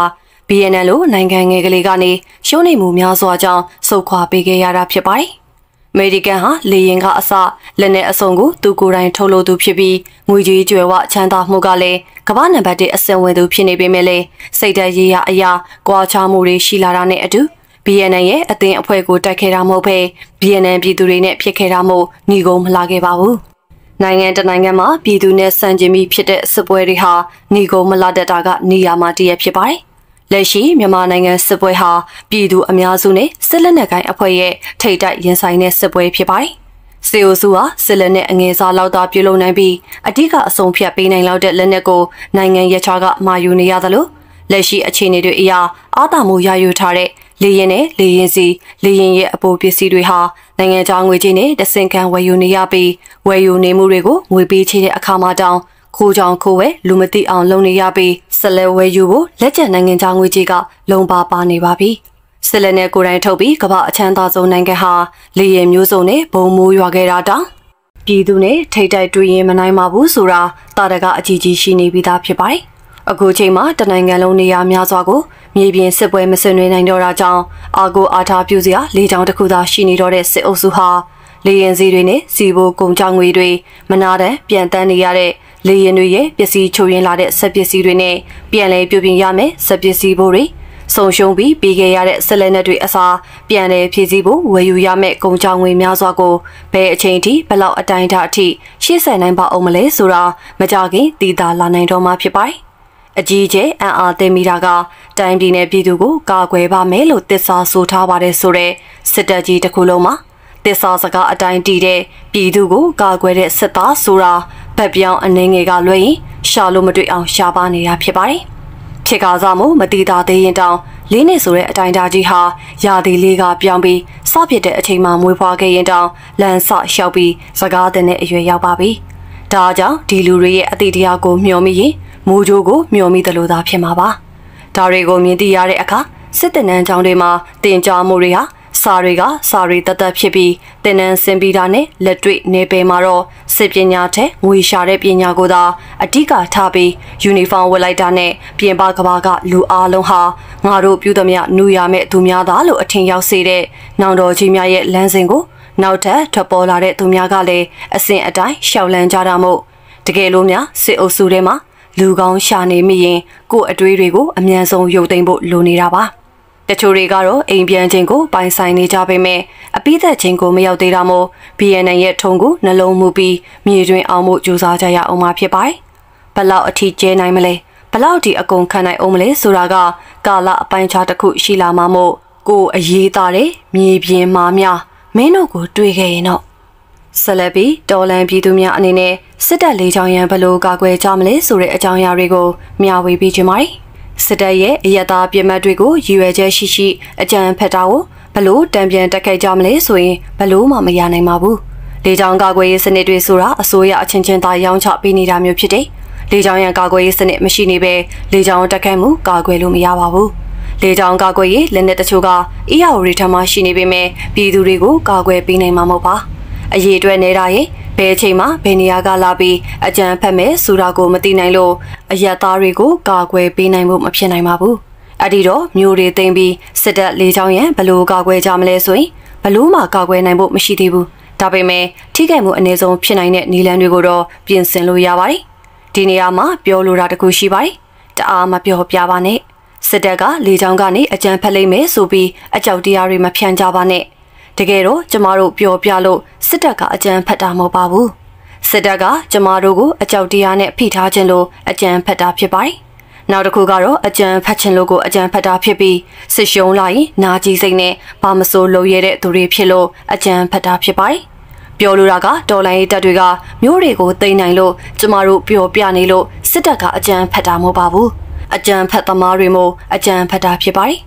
BNN လိုနိုင်ငံငယ်ကလေးကနေရှုံးနေမှုများစွာကြောင့်စုခွာပေးခဲ့ရတာဖြစ်ပါတယ်။အမေရိကန်ဟာလေယာဉ်ကအစလက်နက်အစုံကိုသူကိုယ်တိုင်ထုတ်လုပ်သူဖြစ်ပြီးငွေကြေးကြွယ်ဝချမ်းသာမှုကလည်းကမ္ဘာနံပါတ်1အဆင့်ဝင်သူဖြစ်နေပေမဲ့လည်းစိတ်ဓာတ်ရေးရအရာကွာခြားမှုတွေရှိလာတာနဲ့အတူ BNN ရဲ့အသင်းအဖွဲ့ကိုတိုက်ခဲ့တာမဟုတ်ဘဲ BNN ပြည်သူတွေနဲ့ဖြစ်ခဲ့တာမို့ညီကုန်းမလာခဲ့ပါဘူး။နိုင်ငံတနိုင်ငံမှာပြည်သူနဲ့ဆန့်ကျင်ပြီးဖြစ်တဲ့စစ်ပွဲတွေဟာညီကုန်းမလာတတ်တာကနေရာမှာတည်းရဖြစ်ပါတယ်။လက်ရှိမြန်မာနိုင်ငံစစ်ပွဲဟာပြည်သူအများစုနဲ့စစ်လက်နက်ကိုင်အဖွဲ့ရဲ့ထိတ်တိုက်ရင်ဆိုင်တဲ့စစ်ပွဲဖြစ်ပါတယ်။စီအိုစုဟာစစ်လက်နက်အငယ်စားလောက်သာပြုလုပ်နိုင်ပြီးအဓိကအဆုံးဖြတ်ပေးနိုင်လောက်တဲ့လက်နက်ကိုနိုင်ငံရခြားကမာယူနေရသလိုလက်ရှိအခြေအနေတွေအရအာသာမှုရယူထားတဲ့ လေရင်နဲ့လေရင်စီလေရင်ရဲ့အပိုပစ္စည်းတွေဟာနိုင်ငံခြားငွေကြေးနဲ့တဆင့်ခံဝယ်ယူနေရပြီးဝယ်ယူနေမှုတွေကိုငွေပေးချေတဲ့အခါမှာတောင်ခိုးကြောင်ခိုးဝဲလူမသိအောင်လုပ်နေရပြီးဆက်လက်ဝယ်ယူဖို့လက်ကျန်နိုင်ငံခြားငွေကြေးကလုံပါပါနေပါပြီစစ်လက်နဲ့ကိုယ်တိုင်ထုတ်ပြီးကမ္ဘာအချမ်းသာဆုံးနိုင်ငံဟာလေယာဉ်မျိုးစုံနဲ့ဘုံမိုးရွာခဲ့တာတောင်ပြည်သူနဲ့ထိတ်တိုက်တွေ့ရင်မနိုင်ပါဘူးဆိုတာတာတကအကြီးကြီးရှိနေပြီးသားဖြစ်ပါတယ်။အခုချိန်မှာတနိုင်ငံလုံးနေရာများစွာကို မြေပြင်စစ်ပွဲမဆင်နွှဲနိုင်တော့တာကြောင့်အာကိုအားထားပြုစရာလေကြောင်းတစ်ခုသာရှိနေတော့တဲ့စစ်အုပ်စုဟာလေရင်စီတွေနဲ့စီဘိုကုန်ချောင်းငွေတွေမနာတမ်းပြန်တန်းနေရတဲ့လေရင်တွေရဲ့ပစ္စည်းချိုးရင်းလာတဲ့စက်ပစ္စည်းတွေနဲ့ပြန်လဲပြုပြင်ရမယ်စက်ပစ္စည်းဘိုးတွေဆုံရှုံပြီးပြီးခဲ့ရတဲ့ဆက်လက်နက်တွေအစားပြန်လဲဖြည့်ဆည်းဖို့ဝယ်ယူရမယ့်ကုန်ချောင်းငွေများစွာကိုဘယ်အချိန်ထိဘလောက်အတိုင်းအတာအထိရှေ့ဆက်နိုင်ပါအောင်မလဲဆိုတာမကြခင်တည်တာလာနိုင်တော့မှဖြစ်ပါတယ် အကြီးကျယ်အံ့အားသင့်မိတာကတိုင်းပြည်နယ်ပြည်သူကိုကာကွယ်ပါမယ်လို့တစ္ဆာဆိုထားပါတယ်ဆိုတဲ့စစ်တပ်ကြီးတစ်ခုလုံးမှာတစ္ဆာစကားအတိုင်းတည်တဲ့ပြည်သူကိုကာကွယ်တဲ့စစ်သားဆိုတာဗတ်ပြောင်းအနေငယ်ကလွှဲရင်ရှာလို့မတွေ့အောင်ရှာပါနေတာဖြစ်ပါတယ်။ဖြစ်ကားစားမှုမတိတာသေးရင်တောင်လေးနှစ်ဆိုတဲ့အတိုင်းတာကြီးဟာရာသီလေးကပြောင်းပြီးစဖြစ်တဲ့အချိန်မှမွေးဖွားခဲ့ရင်တောင်လန်ဆလျှောက်ပြီးစကားတင်တဲ့အရွယ်ရောက်ပါပြီ။ဒါကြောင့်ဒီလူတွေရဲ့အတိတရားကိုမျှော်မိရင် မိုးကြိုးကိုမျှော်မိသလိုသာဖြစ်မှာပါ။ဒါတွေကိုမြင်သိရတဲ့အခါစစ်တပ်နန်းကျောင်းတွေမှာတင်ကြားမှုတွေဟာစာတွေကစာရီတသက်ဖြစ်ပြီးတင်နန်းစင်ပီတာနဲ့လက်တွေ့နေပယ်မှာတော့စစ်ပညာထက်ငွေရှာတဲ့ပညာကိုသာအဓိကထားပြီးယူနီဖောင်းဝတ်လိုက်တာနဲ့ပြင်ပကဘာကလူအားလုံးဟာငါတို့ပြုသမျှနူရမဲ့သူများသားလို့အထင်ရောက်စေတဲ့နောင်တော်ကြီးများရဲ့လမ်းစဉ်ကိုနောက်ထပ်ထွက်ပေါ်လာတဲ့သူများကလည်းအစဉ်အတိုင်းရှောက်လန်းကြတာမို့တကယ်လို့များစစ်အုပ်စုထဲမှာ လူကောင်းရှာနေမိရင်ကို့အတွေးတွေကိုအမြန်ဆုံးရုပ်သိမ်းဖို့လိုနေတာပါ။တချို့တွေကတော့အိမ်ပြန်ခြင်းကိုပိုင်ဆိုင်နေကြပေမဲ့အပိသက်ခြင်းကိုမရောက်သေးတာမို့ BNN ရဲ့ထုံကိုနှလုံးမူပြီးမြေတွင်အောင်မှုကြိုးစားကြရအောင်မှာဖြစ်ပါတယ်။ဘလောက်အထိကျဲနိုင်မလဲဘလောက်ဒီအကုန်ခံနိုင်အောင်မလဲဆိုတာကကာလအပိုင်းခြားတစ်ခုရှိလာမှမို့ကိုအရေးသားတဲ့မြေပြင်မာများမင်းတို့ကိုတွေးခဲ့ရင်တော့ ဆက်လက်ပြီးတော်လန်ပြည်သူများအနေနဲ့စစ်တပ်လေးချောင်းရန်ဘလို့ကာကွယ်ကြမလဲဆိုတဲ့အကြောင်းအရာတွေကိုမျှဝေပေးကြပါမယ်။စစ်တပ်ရဲ့အယက်သားပြစ်မှတ်တွေကိုရည်ရွယ်ချက်ရှိရှိအကြံဖက်တာကိုဘလို့တံပြန်တက်ခဲ့ကြမလဲဆိုရင်ဘလို့မှမရနိုင်ပါဘူး။လေကြောင်းကာကွယ်ရေးစနစ်တွေဆိုတာအစိုးရအချင်းချင်းသာရောင်းချပေးနေတာမျိုးဖြစ်တယ်။လေကြောင်းရန်ကာကွယ်ရေးစနစ်မရှိနေပဲလေကြောင်းတက်ခိုက်မှုကာကွယ်လို့မရပါဘူး။လေကြောင်းကာကွယ်ရေးလက်နက်တချို့ကအီယာဝရီထမှာရှိနေပေမဲ့ပြည်သူတွေကိုကာကွယ်ပေးနိုင်မှာမဟုတ်ပါ။ အရေးအတွက်နေတာရင်ဘယ်အချိန်မှဘယ်နေရာကလာပြီးအကြံဖက်မယ်ဆိုတာကိုမသိနိုင်လို့အယက်သားတွေကိုကာကွယ်ပေးနိုင်ဖို့မဖြစ်နိုင်ပါဘူး။အဲ့ဒီတော့မျိုးတွေသိမ့်ပြီးစစ်တပ်လေးချောင်းရန်ဘလို့ကာကွယ်ကြမလဲဆိုရင်ဘလို့မှကာကွယ်နိုင်ဖို့မရှိသေးဘူး။ဒါပေမဲ့ထိခိုက်မှုအနည်းဆုံးဖြစ်နိုင်တဲ့နည်းလမ်းတွေကိုတော့ပြင်ဆင်လို့ရပါတယ်။ဒီနေရာမှာပြောလိုတာတခုရှိပါတယ်။တအားမပြောပြပါနဲ့။စစ်တပ်ကလေကြောင်းကနေအကြံဖက်လိုက်မယ်ဆိုပြီးအကြောက်တရားတွေမဖြန့်ကြပါနဲ့။ တကယ်တော့ကျမတို့ပျော်ပြလို့စစ်တပ်ကအကြံဖက်တာမဟုတ်ပါဘူးစစ်တပ်ကကျမတို့ကိုအကြောက်တရားနဲ့ဖိထားခြင်းလို့အကြံဖက်တာဖြစ်ပါတယ်နောက်တစ်ခုကတော့အကြံဖတ်ခြင်းလို့ကိုအကြံဖတ်တာဖြစ်ပြီးစစ်ရှုံးလာရင်နာကြီးစိတ်နဲ့ဘာမစိုးလို့ရတဲ့သူတွေဖြစ်လို့အကြံဖတ်တာဖြစ်ပါတယ်။ပြောလိုတာကတော်လိုင်းရေးတပ်တွေကမျိုးတွေကိုသိမ်းနိုင်လို့ကျမတို့ပျော်ပြနေလို့စစ်တပ်ကအကြံဖတ်တာမဟုတ်ပါဘူး။အကြံဖတ်သမားတွေမို့အကြံဖတ်တာဖြစ်ပါတယ်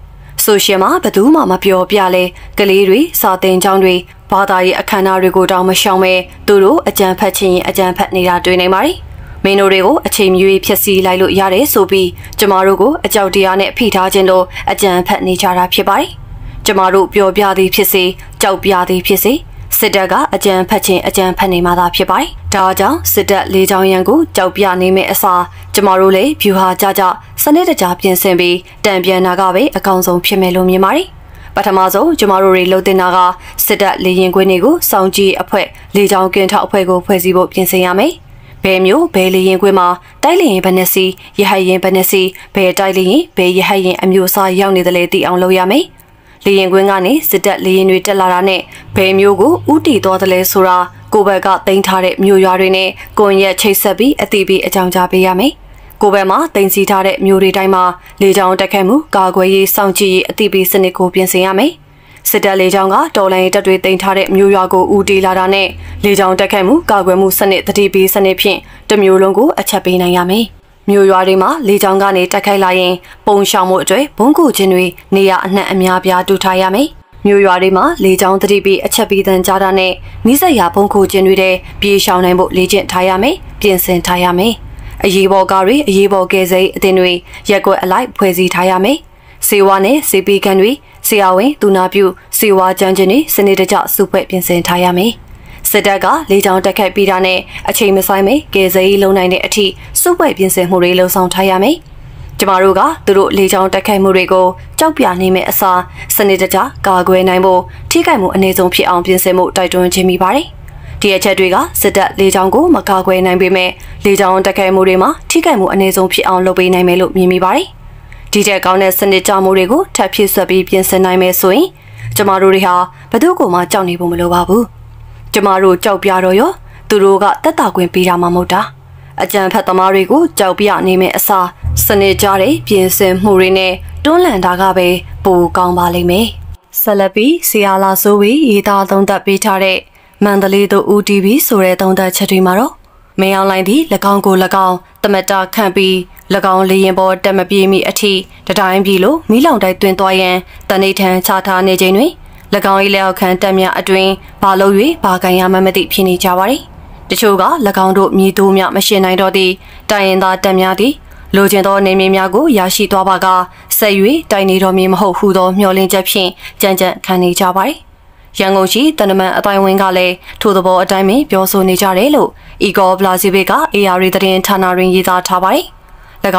ဆိုရှယ်မှာဘသူမှမပြောပြလဲကလေးတွေစာသင်ကျောင်းတွေဘာသာရေးအခမ်းအနားတွေကိုတောင်းမရှောင်ပဲသူတို့အကြံဖတ်ခြင်းရင်အကြံဖတ်နေတာတွေ့နိုင်ပါတယ်မင်းတို့တွေကိုအချိန်မြွေဖြက်စီးလိုက်လို့ရတယ်ဆိုပြီးကျမတို့ကိုအကြောက်တရားနဲ့ဖိထားခြင်းလို့အကြံဖတ်နေကြတာဖြစ်ပါတယ်ကျမတို့ပျော်ပြသည်ဖြစ်စေကြောက်ပြသည်ဖြစ်စေ စစ်တပ်ကအကြံဖတ်ခြင်းအကြံဖတ်နေမှသာဖြစ်ပါတယ်။ဒါကြောင့်စစ်တပ်လေးချောင်းရန်ကိုကြောက်ပြနေမယ့်အစားကျမတို့လည်းဖြူဟာကြကြစနစ်တကျပြင်ဆင်ပြီးတံပြန်နာကပဲအကောင်းဆုံးဖြစ်မယ်လို့မြင်ပါတယ်။ပထမဆုံးကျမတို့တွေလှုပ်တင်တာကစစ်တပ်လေရင်ခွင်းတွေကိုစောင့်ကြည့်အဖွဲ့လေချောင်းကင်းထောက်အဖွဲ့ကိုဖွဲ့စည်းဖို့ပြင်ဆင်ရမယ်။ဘယ်မျိုးဘယ်လေရင်ခွင်းမှာတိုက်လေရင်ဘယ်နှစီရဟရင်ဘယ်နှစီဘယ်တိုက်လေရင်ဘယ်ရဟရင်အမျိုးအစားရောက်နေတယ်လေသိအောင်လုပ်ရမယ်။ လေရင်ကွင်းကနေစစ်တပ်လေရင်တွေတက်လာတာနဲ့ဘယ်မျိုးကိုဥတီသွားတယ်လဲဆိုတာကိုဘက်ကတင်ထားတဲ့မျိုးရွာတွေနဲ့ကွန်ရက်ချိတ်ဆက်ပြီးအတိပေးအကြောင်းကြားပေးရမယ်။ကိုဘက်မှာတင်စီထားတဲ့မျိုးတွေတိုင်းမှာလေကြောင်းတက်ခတ်မှုကာကွယ်ရေးစောင့်ကြည့်ရေးအတိပေးစနစ်ကိုပြင်ဆင်ရမယ်။စစ်တပ်လေကြောင်းကတော်လိုင်းတပ်တွေတင်ထားတဲ့မျိုးရွာကိုဦးတည်လာတာနဲ့လေကြောင်းတက်ခတ်မှုကာကွယ်မှုစနစ်တတိပေးစနစ်ဖြင့်တမျိုးလုံးကိုအချက်ပေးနိုင်ရမယ်။ မြို့ရွာတွေမှာလေကြောင်းကနေတက်ခိုက်လာရင်ပုံရှောင်မှုအတွက်ဘုံကူခြင်းတွေနေရအနှံ့အများပြားတူထားရမယ်။မြို့ရွာတွေမှာလေကြောင်းတတိပိအချက်ပေးတန်းကြတာနဲ့နိစက်ရဘုံကူခြင်းတွေတဲ့ပြေရှောင်နိုင်ဖို့လေ့ကျင့်ထားရမယ်။ပြင်ဆင်ထားရမယ်။အရေးပေါ်ကားတွေအရေးပေါ်ကယ်ဆယ်အသင်းတွေရက်ွက်အလိုက်ဖွဲ့စည်းထားရမယ်။စေဝါနဲ့စေပီကန်တွေဈရာဝန်သူနာပြုစီဝါကျန်းချင်းတွေစနေတကျစုဖွဲ့ပြင်ဆင်ထားရမယ် စစ်တပ်ကလေကြောင်းတက်ခတ်ပြီးတာနဲ့အချိန်မဆိုင်မေကယ်ဆယ်ရေးလုံနိုင်တဲ့အထိစုဖွဲ့ပြင်ဆင်မှုတွေလှုံ့ဆော်ထားရမယ်ကျမတို့ကသူတို့လေကြောင်းတက်ခိုက်မှုတွေကိုကြောက်ပြနေမဲ့အစားစနစ်တကျကာကွယ်နိုင်ဖို့ထိခိုက်မှုအနည်းဆုံးဖြစ်အောင်ပြင်ဆင်မှုတိုက်တွန်းခြင်းမိပါတယ်။ဒီအချက်တွေကစစ်တပ်လေကြောင်းကိုမကာကွယ်နိုင်ပေမဲ့လေကြောင်းတက်ခိုက်မှုတွေမှာထိခိုက်မှုအနည်းဆုံးဖြစ်အောင်လုပ်ပေးနိုင်မယ်လို့မြင်မိပါတယ်။ဒီတဲ့ကောင်းတဲ့စနစ်ကြမှုတွေကိုထပ်ဖြည့်ဆွတ်ပြီးပြင်ဆင်နိုင်မယ်ဆိုရင်ကျမတို့တွေဟာဘသူ့ကိုမှကြောက်နေဖို့မလိုပါဘူး။ ကျမတို့ကြောက်ပြတော့ရောသူတို့ကတက်တာခွင့်ပေးတာမှမဟုတ်တာ။အကြံဖက်သမားတွေကိုကြောက်ပြနေမယ့်အစားစနစ်ကြတဲ့ပြင်ဆင်မှုတွေနဲ့တွန်းလှန်တာကပဲပိုကောင်းပါလိမ့်မယ်။ဆလပီဆီယာလာဆိုဝီရေးသားသုံးသပ်ပေးထားတဲ့မန္တလေးသို့ UTV ဆိုတဲ့သုံးသပ်ချက်တွေမှာတော့မင်းအောင်လိုင်းသည်၎င်းကို၎င်းတမတာခန့်ပြီး၎င်းလေရင်ပေါ်တက်မပြေးမိအထိတတိုင်းပြည်လိုမိလောင်တိုက်တွင်သွားရန်တနေထန်ချထားနေခြင်းတွင်၎ င်း၏လက်အောက်ခံတက်မြအတွင်ဘာလို့၍ဘာကန်ရမှမသိဖြစ်နေကြပါသည်တချို့က၎င်းတို့မြည်သူများမရှင်နိုင်တော့သည့်တိုင်ရင်သားတက်များသည်လိုချင်သောနေမြေများကိုရရှိသွားပါကဆက်၍တိုင်နေတော်မည်မဟုတ်ဟုသောမျှော်လင့်ချက်ဖြင့်ကြံကြံခံနေကြပါသည်ရန်ကုန်ရှိတနမန်အတိုင်းဝင်းကလည်းထို့သဘောအတိုင်းပင်ပြောဆိုနေကြတယ်လို့အီဂေါဘလာဇီဗစ်က AR သတင်းဌာနတွင်ရေးသားထားပါတယ်။၎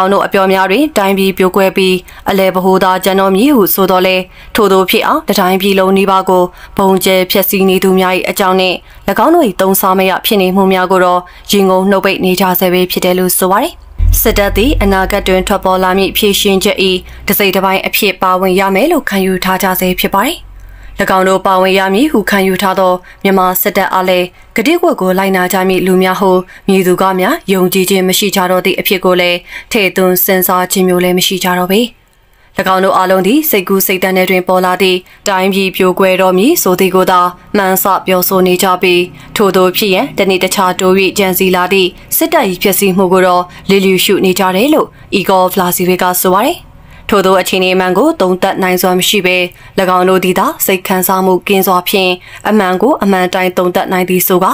င်းတို့အပြောများတွင်တိုင်းပြည်ပြိုကွဲပြီးအလဲဗဟိုသာကျန်တော်မည်ဟုဆိုတော့လဲထို့သောဖြစ်အောင်တတိုင်းပြည်လုံးနှိပါကိုဘုံကျဲဖျက်ဆီးနေသူများ၏အကြောင်းနှင့်၎င်းတို့၏တုံးစားမရဖြစ်နေမှုများကိုတော့ရင်ငုံနှုတ်ပိတ်နေကြဆဲပဲဖြစ်တယ်လို့ဆိုပါတယ်။စစ်တပ်သည်အနာဂတ်တွင်ထွက်ပေါ်လာမည့်ဖြည့်ရှင်ချက်၏တစိမ့်တစ်ပိုင်းအဖြစ်ပါဝင်ရမယ်လို့ခံယူထားကြဆဲဖြစ်ပါတယ်။၎ င်းတို့ပါဝင်ရမည်ဟုခံယူထားသောမြန်မာစစ်တပ်အားလည်းဂတိကွက်ကိုလိုက်နာကြမည့်လူများဟုမြည်သူကများယုံကြည်ခြင်းမရှိကြတော့သည့်အဖြစ်ကိုလည်းထည့်သွင်းစဉ်းစားခြင်းမျိုးလည်းမရှိကြတော့ပေ၎င်းတို့အားလုံးသည်စိတ်ကူးစိတ်တမ်းတွင်ပေါ်လာသည့်တိုင်းပြည်ပြိုကွဲတော်မူဆိုသည်ကိုသာမှန်ဆပြောဆိုနေကြပြီးထို့သောဖြစ်ရန်တနေ့တခြားတိုး၍ကြံစည်လာသည့်စစ်တပ်၏ဖြစ်စီမှုကိုတော့လီလျူရှုနေကြတယ်လို့အီဂေါဖလာစီဝေကဆိုပါတယ်။ ထို့သောအခြေအနေမှန်ကိုသုံးသပ်နိုင်စွာမရှိဘဲ၎င်းတို့သည်သာစိတ်ခံစားမှုကင်းစွာဖြင့်အမှန်ကိုအမှန်တိုင်းသုံးသပ်နိုင်သည်ဆိုက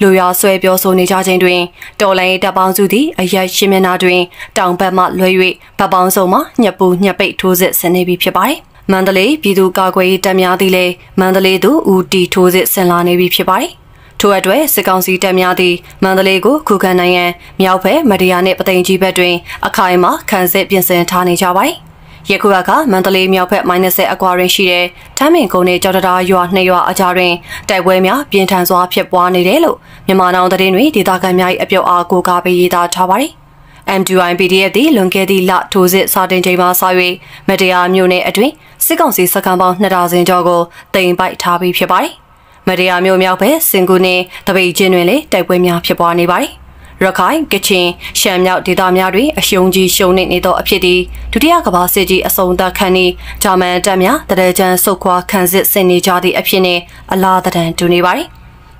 လူရဆွဲပြောဆိုနေကြခြင်းတွင်တော်လိုင်းတပ်ပေါင်းစုသည်အရက်ရှင်းမျက်နှာတွင်တောင်ဘက်မှလွှဲ၍ဗပောင်းစုံမှညက်ပူညက်ပိတ်ထိုးစစ်ဆင်နေပြီဖြစ်ပါတယ်။မန္တလေးပြည်သူ့ကာကွယ်ရေးတပ်များသည်လည်းမန္တလေးသို့ဦးတီထိုးစစ်ဆင်လာနေပြီဖြစ်ပါတယ်။ထို့အတွက်စစ်ကောင်စီတပ်များသည်မန္တလေးကိုခုခံနိုင်ရန်မြောက်ဘက်မဒီယာနှင့်ပသိမ်ကြီးဘက်တွင်အခိုင်အမာခံစစ်ပြင်ဆင်ထားနေကြပါတယ်။ ယခုကမန္တလေးမြောက်ဘက် -10 အကွာတွင်ရှိတဲ့ထမ်းမင်ကုန်းနဲ့ကြောက်တရာရွာနှစ်ရွာအကြားတွင်တိုက်ပွဲများပြင်းထန်စွာဖြစ်ပွားနေတယ်လို့မြန်မာနောင်သတင်းတွေဒေသခံများ၏အပြောအားကိုကားပေးရေးသားထားပါတယ်။ M2I PDF သည်လွန်ခဲ့သည့်လထိုးစစ်စတင်ချိန်မှစ၍မတရားမျိုးနယ်အတွင်းစစ်ကောင်စီစခန်းပေါင်း2000ကျော်ကိုတင်ပိုက်ထားပြီးဖြစ်ပါတယ်။မတရားမျိုးမြောက်ဘက်စင်ကူနှင့်တပိတ်ချင်းတွင်လည်းတိုက်ပွဲများဖြစ်ပွားနေပါတယ်။ ရခိုင်ကချင်ရှမ်းမြောက်ဒေသများတွင်အရှုံးကြီးရှုံနေနေသောအဖြစ်သည်ဒုတိယကမ္ဘာစစ်ကြီးအဆုံးသတ်ခံနေဂျာမန်တပ်များတရကြံဆုတ်ခွာခံစစ်ဆင်နေကြသည့်အဖြစ်နှင့်အလားတန်တူနေပါသည်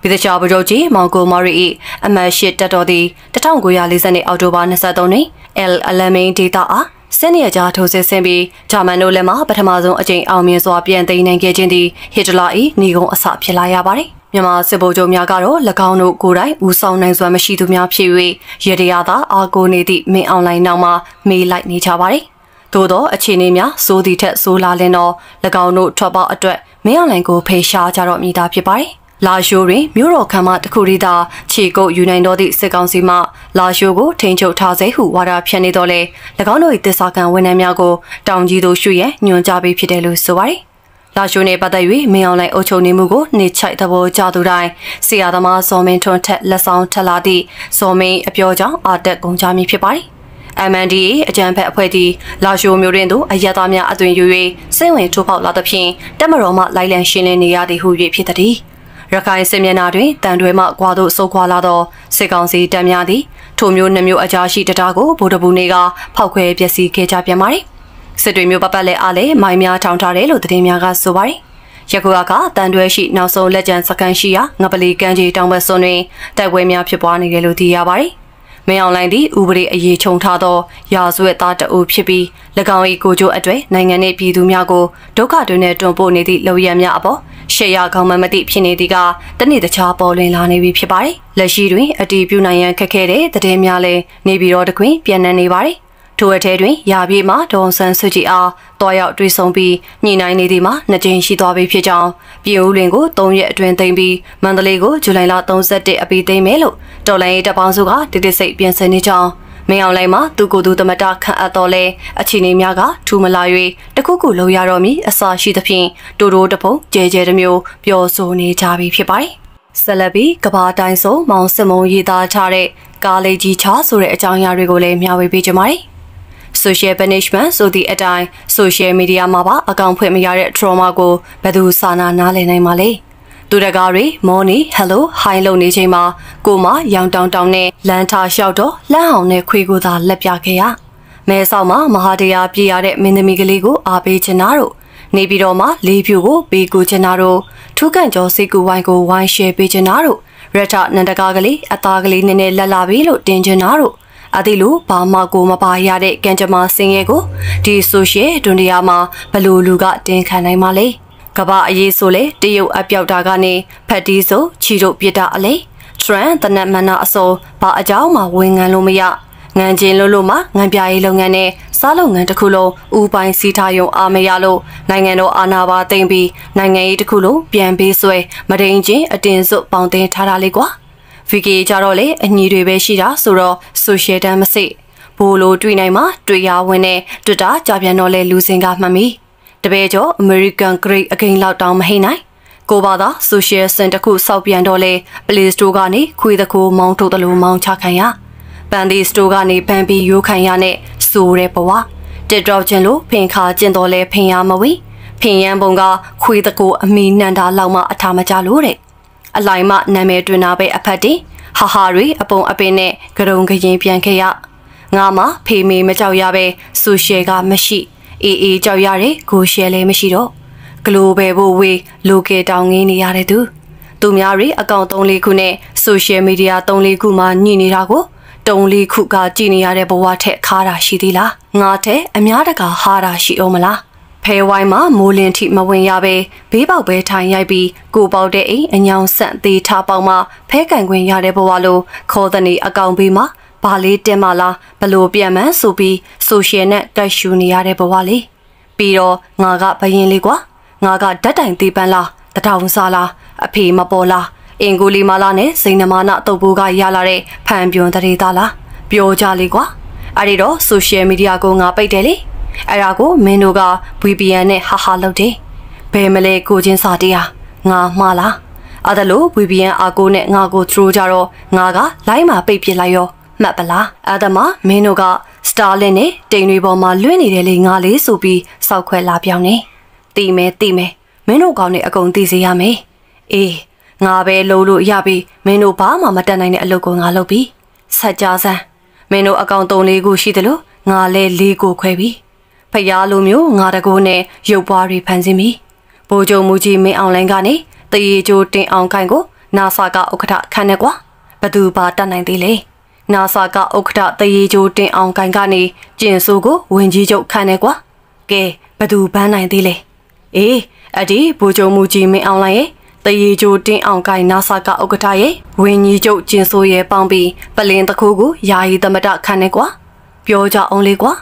ပြည်သူ့ချဗကြိုကြီးမောင်ကိုမော်ရီ၏အမတ်ရှိတက်တော်သည်1940နှစ်အောက်တိုဘာ23နှစ် El Alamein ဒေတာအားစနေရကြားထိုးစစ်ဆင်ပြီးဂျာမန်တို့လည်းမှပထမဆုံးအကြိမ်အောင်မြင်စွာပြန်သိမ်းနိုင်ခဲ့ခြင်းသည်ဟစ်တလာ၏ညီကုန်းအစဖြစ်လာရပါတယ်။ မြန်မာစစ်ဗိုလ်ချုပ်များကတော့၎င်းတို့ကိုယ်တိုင်ဦးဆောင်နိုင်စွာမရှိသူများဖြစ်၍ရတရားသာအာကိုနေသည့်မင်းအွန်လိုင်းနောက်မှာမေးလိုက်နေကြပါတယ်။သို့သောအခြေအနေများစိုးသည့်ထက်ဆိုးလာလင်းတော့၎င်းတို့ထွက်ပေါက်အတွက်မင်းအွန်လိုင်းကိုဖေရှားကြတော့မိသားဖြစ်ပါတယ်။လာရှိုးတွင်မြို့တော်ခမ်းမတစ်ခုရီသာခြေကုပ်ယူနိုင်သောသည့်စစ်ကောင်စီမှလာရှိုးကိုထိန်းချုပ်ထားစေဟုဝါဒဖြန့်နေတော့လေ၎င်းတို့၏တစ္ဆာကံဝန်ထမ်းများကိုတောင်ကြီးသို့ရွှေ့ရန်ညွှန်ကြားပေးဖြစ်တယ်လို့ဆိုပါတယ်။ လာရှိုးနေပတ်သက်၍မင်းအောင်လှိုင်အုပ်ချုပ်နေမှုကိုနှိချိုက်သဘောကျသူတိုင်းဆီယာသမားဇော်မင်းထွန်းထက်လက်ဆောင်ထက်လာသည့်ဇော်မင်းအပြောကြောင့်အာတက်ကုန်ကြမည်ဖြစ်ပါတယ်။ MNDA အကြံဖက်အဖွဲ့သည်လာရှိုးမျိုးတွင်သို့အယက်သားများအသွင်ယူ၍စိတ်ဝင်ထိုးပေါက်လာသဖြင့်တက်မတော်မှလိုက်လံရှင်းလင်းနေရသည်ဟု၍ဖြစ်သည်။ရခိုင်စစ်မျက်နှာတွင်တန်တွဲမှကွာသို့ဆုတ်ခွာလာသောစစ်ကောင်စီတပ်များသည်ထိုမျိုးနှမျိုးအကြားရှိတရားကိုဗိုလ်တပူနေကဖောက်ခွဲပျက်စီးခဲ့ကြပြန်ပါသည်။ စစ်တွေမျိုးပပတ်လက်အားလည်းမိုင်းများထောင်ထားတယ်လို့သတင်းများကဆိုပါတယ်။ယခုကတန်တွဲရှိနောက်ဆုံးလက်ကျန်စကန်ရှိရာငပလီကမ်းခြေတောင်ဘက်စွန်းတွင်တိုက်ပွဲများဖြစ်ပွားနေတယ်လို့သိရပါတယ်။မင်းအောင်လိုင်းသည်ဥပဒေအရေးချုံထားသောရာဇဝတ်သားတအုပ်ဖြစ်ပြီး၎င်း၏ကိုကြိုးအတွေ့နိုင်ငံနှင့်ပြည်သူများကိုဒုက္ခတွင်နဲ့တွန်းပို့နေသည့်လုံရများအပေါ်ရှေ့ရကောင်းမှမသိဖြစ်နေသည်ကတနေ့တခြားပေါ်လွင်လာနေပြီဖြစ်ပါတယ်။လက်ရှိတွင်အတီးပြုနိုင်ရန်ခက်ခဲတဲ့တည်င်းများလည်းနေပြီးတော့တခွင်ပြန်နှံနေပါတယ်။ ထိုအထဲတွင်ရာပြေမှဒေါန်ဆန်စုကြည်အားတွားရောက်တွေ့ဆုံပြီးညှိနှိုင်းနေသည်မှာနှစ်ကြိမ်ရှိသွားပြီဖြစ်ကြောင်းပြည်ဦးလင်ကို၃ရက်အတွင်းသိမ်းပြီးမန္တလေးကိုဇူလိုင်လ31အပြီးသိမ်းမယ်လို့တော်လိုင်းရေးတပ်ပေါင်းစုကတိတိစိတ်ပြင်ဆင်နေကြောင်းမင်းအောင်လိုင်းမှာသူကိုယ်သူသမတခန့်အပ်တော်လဲအခြေအနေများကထူမလာ၍တခုခုလုံရတော့မည်အစာရှိသဖြင့်တိုးတိုးတပုံကျဲကျဲတမျိုးပျော်ဆိုနေကြပြီဖြစ်ပါတယ်ဆလဘီကဘာတိုင်းဆိုမောင်စမုံရေးသားထားတဲ့ကားလေးကြီးချဆိုတဲ့အကြောင်းအရာတွေကိုလည်းမျှဝေပေးကြပါမယ်။ social punishment ဆိုသည့်အတိုင်း social media မှာပါအကောင့်ဖွင့်မရတဲ့ trauma ကိုဘယ်သူစာနာနားလည်နိုင်မှာလဲ။သူတကားတွေ morning hello hi လုပ်နေချိန်မှာကိုမရောင်တောင်တောင်နဲ့လမ်းထားလျှောက်တော့လှမ်းအောင်နဲ့ခွေကိုသာလက်ပြခဲ့ရ။မဲဆောက်မှာမဟာတရားပြည်ရတဲ့မင်းသမီးကလေးကိုအားပေးချင်တာတို့နေပြီးတော့မှလေးဖြူကိုပေးကူချင်တာတို့ထူးကန်ကျော်စိတ်ကူဝိုင်းကိုဝိုင်းရှယ်ပေးချင်တာတို့ရထနန္ဒကားကလေးအသားကလေးနည်းနည်းလက်လာပြီလို့တင်ချင်တာတို့ အသီလိုဘာမှကိုမပါရတဲ့ကံကြမ္မာစင်ရဲကိုဒီဆိုရှယ်ဒွန်ဒီယာမှာဘလူလူကတင်ခံနိုင်ပါလေကဘာအရေးဆိုလေတရုတ်အပြောက်တာကနေဖက်တီးဆိုချီတို့ပြစ်တာအလေထရန်တနတ်မနာအစောဘာအကြောင်းမှဝင်ငံလို့မရငံကျင်လို့လို့မှငံပြရေးလုပ်ငန်းနဲ့စားလုပ်ငန်းတစ်ခုလုံးဥပိုင်စီထားယုံအားမရလို့နိုင်ငံတော်အာဏာပါသိမ်းပြီးနိုင်ငံရေးတစ်ခုလုံးပြန်ပေးဆွဲမဒိန်ချင်းအတင်စွပေါင်တင်ထားတာလေကွာ။ ဗီကီကြတော့လေအညီတွေပဲရှိတာဆိုတော့ဆိုရှယ်တန်းမစိဘိုးလိုတွေ့နိုင်မှာတွေ့ရဝင်တဲ့ Twitter ကြပြန်တော့လေလူစင်ကမှတ်မိတပည့်ကျော် American Great အကိန်းလောက်တောင်မဟိနိုင်ကိုပါသာ social စင်တစ်ခုစောက်ပြန်တော့လေ Play Store ကနေခွေတကူမောင်းထုတ်တယ်လို့မောင်းချခံရပန်ဒီ Store ကနေပန်ပြီးရိုးခံရနဲ့ဆိုတဲ့ဘဝ TikTok ကျင်လို့ဖင်ခါကျင်တော်လဲဖင်ရမဝီဖင်ရန်ပုံကခွေတကူအမီနန္တာလောက်မှအထာမကြလို့တဲ့ အလိုက်မှနာမည်တွင်တာပဲအဖက်တင်ဟာဟာတွေအပုံအပင်နဲ့ကရုံကရင်ပြန်ခဲ့ရငါမှဖေမေမကြောက်ရပဲဆူရှယ်ကမရှိအေးအေးကြောက်ရတယ်ကိုရှယ်လည်းမရှိတော့ဂလိုဘယ်ဖို့ဝေးလိုကေတောင်ငင်းနေရတဲ့သူသူများတွေအကောင့်3လေးခုနဲ့ဆိုရှယ်မီဒီယာ3လေးခုမှညှိနေတာကိုတုံးလေးခုကကြည်နေရတဲ့ဘဝထက်ခါတာရှိသေးလားငါတဲ့အများတကာဟာတာရှိအောင်မလား ဖဲဝိုင်းမှာမိုးလင်းထိမဝင်ရပဲဘေးပေါက်ပဲထိုင်ရိုက်ပြီးကိုပေါက်တဲ့အိမ်အညောင်ဆန့်သေးထားပေါက်မှာဖဲကန်ခွင်ရတဲ့ဘဝလိုခေါ်တဲ့နေအကောင်ဘေးမှာဘာလေးတင်မလားဘလို့ပြန်မှန်းဆိုပြီးဆိုရှယ်နဲ့တိုက်ရှူနေရတဲ့ဘဝလေးပြီးတော့ငါကဘယင်းလေးကွာငါကဓာတ်တိုင်သေးပန်းလားတထောင်စားလားအဖေမပေါ်လားအင်ကိုလီမာလာနဲ့စိန်နမာနတုပ်ဘူးကရလာတဲ့ဖန်ပြွန်တရေသားလားပြောကြလေကွာအဲ့ဒီတော့ဆိုရှယ်မီဒီယာကိုငါပိတ်တယ်လေ အဲ့ဒါကိုမင်းတို့က VPN နဲ့ဟာဟာလုပ်တယ်ဘယ်မလဲကိုချင်းစာတရားငါမှားလားအဲ့ဒါလို့ VPN အာကိုနဲ့ငါကို throw ကြတော့ငါက line မှာပိတ်ပစ်လိုက်ရောမှတ်ပလားအဲ့ဒါမှမင်းတို့က Starlink နဲ့တိမ်တွေပေါ်မှာလွှင့်နေတယ်လေငါလေးဆိုပြီးစောက်ခွဲလာပြောင်းနေတီမဲတီမဲမင်းတို့ကောင်းနေအကုန်သိစေရမယ်အေးငါပဲလုံးလို့ရပြီမင်းတို့ဘာမှမတက်နိုင်တဲ့အလုပ်ကိုငါလုပ်ပြီဆက်ကြစမ်းမင်းတို့အကောင့်၃လေးခုရှိတယ်လို့ငါလဲ၄ခုခွဲပြီ ဖျားလိုမျိုးငါတကိုးနဲ့ရုပ်ပွားတွေဖန်ဆင်းပြီးဘိုးချုပ်မူကြီးမင်းအောင်လိုင်းကနေတရေချိုးတင်အောင်ခိုင်ကိုနာဆာကဥက္ကဋ္ဌခန့်နေကွာဘသူပါတတ်နိုင်သေးလဲနာဆာကဥက္ကဋ္ဌတရေချိုးတင်အောင်ခိုင်ကနေကျင်ဆိုကိုဝင်ကြီးချုပ်ခန့်နေကွာကဲဘသူဘန်းနိုင်သေးလဲအေးအဒီဘိုးချုပ်မူကြီးမင်းအောင်လိုင်းရဲ့တရေချိုးတင်းအောင်ကိုင်နာဆာကဥက္ကဋ္ဌရဲ့ဝင်းကြီးချုပ်ကျင်ဆိုရဲ့ပေါင်းပြီးပလင်တခုကိုယာယီသမတခန့်နေကွာပြောကြအောင်လေကွာ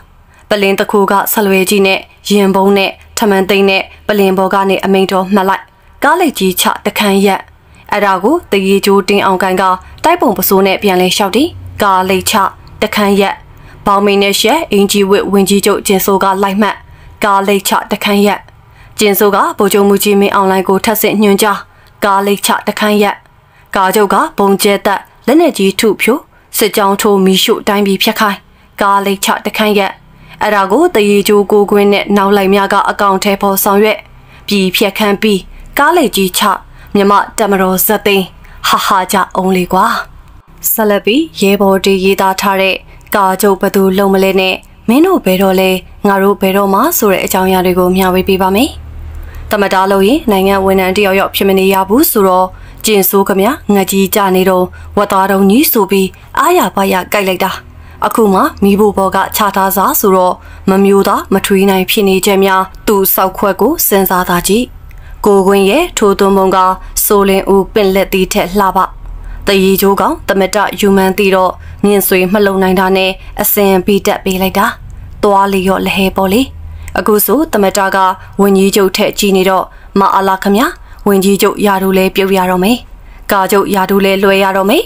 ပလင်းတစ်ခုကဆလွယ်ကြီးနဲ့ရင်ပုံးနဲ့ထမန်သိန်းနဲ့ပလင်းဘော်ကနေအမိန်တော်မှတ်လိုက်ကားလိတ်ကြီးချတခန်းရက်အဲ့ဒါကိုတရေကျိုးတင်းအောင်ကန်ကတိုက်ပုံပစိုးနဲ့ပြန်လဲလျှောက်တီကားလိတ်ချတခန်းရက်ဘောင်မင်းနဲ့ရှက်အင်ဂျီဝစ်ဝင်ကြီးကျုပ်ကျင်ဆိုကလိုက်မှတ်ကားလိတ်ချတခန်းရက်ကျင်ဆိုကဗိုလ်ချုပ်မူကြီးမင်းအွန်လိုင်းကိုထပ်ဆင့်ညွှန်ကြားကားလိတ်ချတခန်းရက်ကားချုပ်ကဘုံကျဲတက်လက်နဲ့ကြီးထုဖြိုစစ်ကြောင်းထိုးမီးရှို့တိုင်းပြီးဖြတ်ခိုင်းကားလိတ်ချတခန်းရက် အဲ့ဒါကိုတရေကျိုးကိုကွင်းနဲ့နောက်လိုက်များကအကောင့်ထဲပေါ်ဆောင်ရွက်ပြည်ဖြက်ခန်းပြီးကားလေကြီးချမြမတမတော်ဇက်သိန်းဟာဟာကြအောင်လေကွာဆက်လက်ပြီးရဲဘော်တီရေးသားထားတဲ့ကာကျုပ်ဘသူလုံမလဲနဲ့မင်းတို့ဘယ်တော့လဲငါတို့ဘယ်တော့မှဆိုတဲ့အကြောင်းအရာတွေကိုမျှဝေပေးပါမယ်တမတားလို့ရင်နိုင်ငံဝန်ထမ်းတယောက်ယောက်ဖြစ်မနေရဘူးဆိုတော့ကျင်ဆိုးခမငါကြီးကြနေတော့ဝတ်သားတော်ကြီးဆိုပြီးအားရပါရကြိုက်လိုက်တာ အခုမှမိဖို့ဘောကခြားထားစားဆိုတော့မမျိုးသားမထွေးနိုင်ဖြစ်နေချက်များသူ့စောက်ခွက်ကိုစဉ်းစားသာကြည့်ကိုကွင်းရဲ့ထိုးသွင်းပုံကဆိုလင်ဦးပင်လက်တီးထက်လှပတရီကျိုးကောင်တမတယူမန်တီတော့မြင့်ဆွေမလုံနိုင်တာနဲ့အစင်ပြီးတက်ပေးလိုက်တာသွားလီရော့လဟဲပေါ်လေအခုဆိုတမတကဝင်းကြီးကျုပ်ထက်ကြည်နေတော့မအားလာခမဝင်းကြီးကျုပ်ယာတူလဲပြုတ်ရတော့မယ်ကာကျုပ်ယာတူလဲလွှဲရတော့မယ်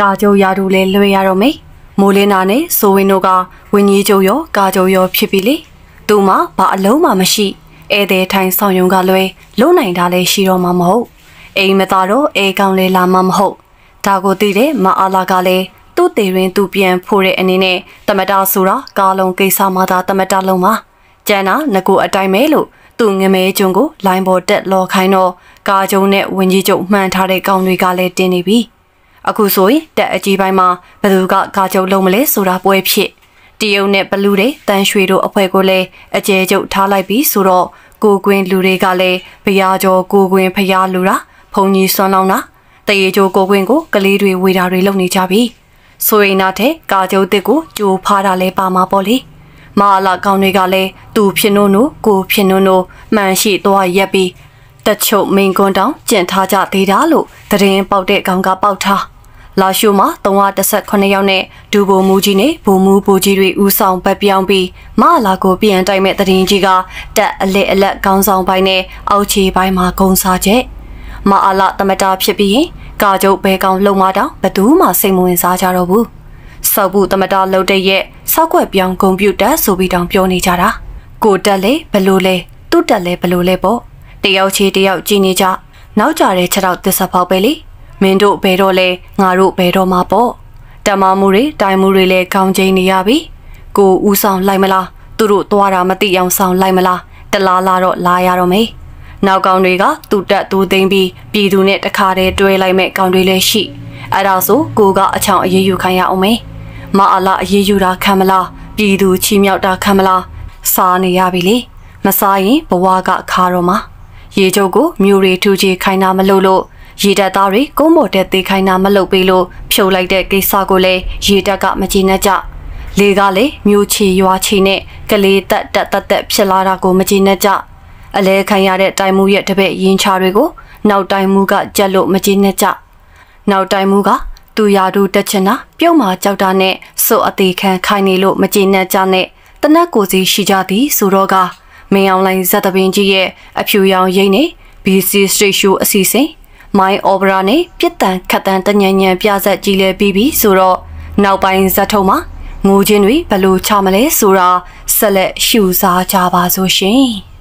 ကာကျုပ်ယာတူလဲလွှဲရတော့မယ် မိုးလင်းနာနဲ့ဆိုဝင်းတို့ကဝင်းကြီးကျုပ်ရောကာကျုပ်ရောဖြစ်ပြီလေသူမှဘာအလုံးမှမရှိဧည့်သည်ထိုင်ဆောင်ယုံကလွဲလုံနိုင်တာလည်းရှိတော့မှာမဟုတ်အိမ်မသားတော့အဲကောင်လေးလာမှမဟုတ်ဒါကိုသိတဲ့မအားလာကလည်းသူ့တေရင်သူပြန်ဖို့တဲ့အနေနဲ့တမတာဆိုတာကားလုံးကိစ္စမှသာတမတာလုံးပါကျန်တာငကိုအတိုင်းပဲလို့သူငမဲကျုံကိုလိုင်းပေါ်တက်လော်ခိုင်းတော့ကာကျုံနဲ့ဝင်းကြီးကျုံမှန်ထားတဲ့ကောင်တွေကလည်းတင်းနေပြီ အခုဆိုရင်တက်အကြီးပိုင်းမှာဘယ်သူကကာကျုံလုံးမလဲဆိုတာပွဲဖြစ်တရုတ်နဲ့ဘလူးတွေတန်ရွှေတို့အဖွဲ့ကိုလည်းအကျဲကျုပ်ထားလိုက်ပြီးဆိုတော့ကိုကွင်းလူတွေကလည်းဘရာကျော်ကိုကွင်းဖျားလူတာဖုန်ကြီးစွမ်းလောင်းတာတရေကျိုးကိုကွင်းကိုကလေးတွေဝေတာတွေလုပ်နေကြပြီဆိုရင်နာတဲ့ကာကျုပ်တစ်ကိုကြိုးဖားတာလဲပါမှာပေါ့လေမာလာကောင်တွေကလည်းသူဖြစ်နိုးနိုးကိုဖြစ်နိုးနိုးမှန်ရှိသွားရက်ပြီးတချုပ်မိန်ကွန်းတောင်ကျင့်ထားကြသေးတာလို့သတင်းပေါက်တဲ့ကောင်ကပေါက်ထား လာရှိုမှာ318ယောက်နဲ့ဒူဘိုမူကြီးနဲ့ဘိုမူဘိုကြီးတွေဦးဆောင်ပတ်ပြောင်းပြီးမလာကိုပြန်တိုက်မဲ့တရင်ကြီးကတက်အလက်အလက်ကောင်းဆောင်ပိုင်းနဲ့အောက်ခြေပိုင်းမှာဂုံစားချက်မအားလာတမတာဖြစ်ပြီးရင်ကာကျုပ်ဘဲကောင်လုံမတောင်ဘသူမှစိတ်မဝင်စားကြတော့ဘူးစောက်ဘူးတမတာလှုပ်တဲ့ရဲ့စောက်ွက်ပြောင်းကွန်ပျူတာဆိုပြီးတောင်ပြောနေကြတာကိုတက်လေဘလို့လဲသူ့တက်လေဘလို့လဲပေါ့တယောက်ချီတယောက်ကြည်နေကြနောက်ကြတဲ့ခြေထောက်သစ္စာပေါက်ပဲလေ မင်းတို့ဘယ်တော့လဲငါတို့ဘယ်တော့မှပေါ့တမမှုတွေတိုင်မှုတွေလည်းခေါင်းချင်းနေရပြီကိုဦးဆောင်လိုက်မလားသူတို့သွားတာမသိအောင်ဆောင်လိုက်မလားတလားလာတော့လာရတော့မေးနောက်ကောင်တွေကသူ့တက်သူသိမ့်ပြီးပြည်သူနဲ့တခါတည်းတွဲလိုက်မဲ့ကောင်တွေလည်းရှိအဲ့ဒါဆိုကိုကအချောင်အေးယူခိုင်းရအောင်မေးမအလာအေးယူတာခံမလားပြည်သူချီမြောက်တာခံမလားစားနေရပြီလေမစားရင်ဘဝကခါတော့မှာရေချုပ်ကိုမျိုးတွေထူချေခိုင်းတာမလို့လို့ ရေတပ်သားတွေကုန်းပေါ်တက်သေးခိုင်းတာမလုပ်ပေးလို့ဖြုတ်လိုက်တဲ့ကိစ္စကိုလည်းရေတပ်ကမကြည့်နဲ့ကြလေကလည်းမျိုးချီရွာချီနဲ့ကလေးတက်တက်တက်တက်ဖြစ်လာတာကိုမကြည့်နဲ့ကြအလဲခံရတဲ့တိုင်မှုရဲ့တပည့်ရင်ချတွေကိုနောက်တိုင်မှုကကြက်လို့မကြည့်နဲ့ကြနောက်တိုင်မှုကသူရာတူတက်ချင်တာပြုတ်မာကြောက်တာနဲ့စွတ်အသေးခံခိုင်းနေလို့မကြည့်နဲ့ကြနဲ့တနက်ကိုစီရှိကြသည်ဆိုတော့ကမင်းအောင်လိုင်းဇက်တပင်ကြီးရဲ့အဖြူရောင်ရိမ့်နေ BC Street Show အစီအစဉ် မိုင်းအော်ပရာနဲ့ပြစ်တန်ခတ်တန်တညံညံပြဆက်ကြီးလဲပြီးပြီဆိုတော့နောက်ပိုင်းဇက်ထုံမှာငိုချင်းတွေဘလို့ချမလဲဆိုတာဆက်လက်ရှုစားကြပါစို့ရှင်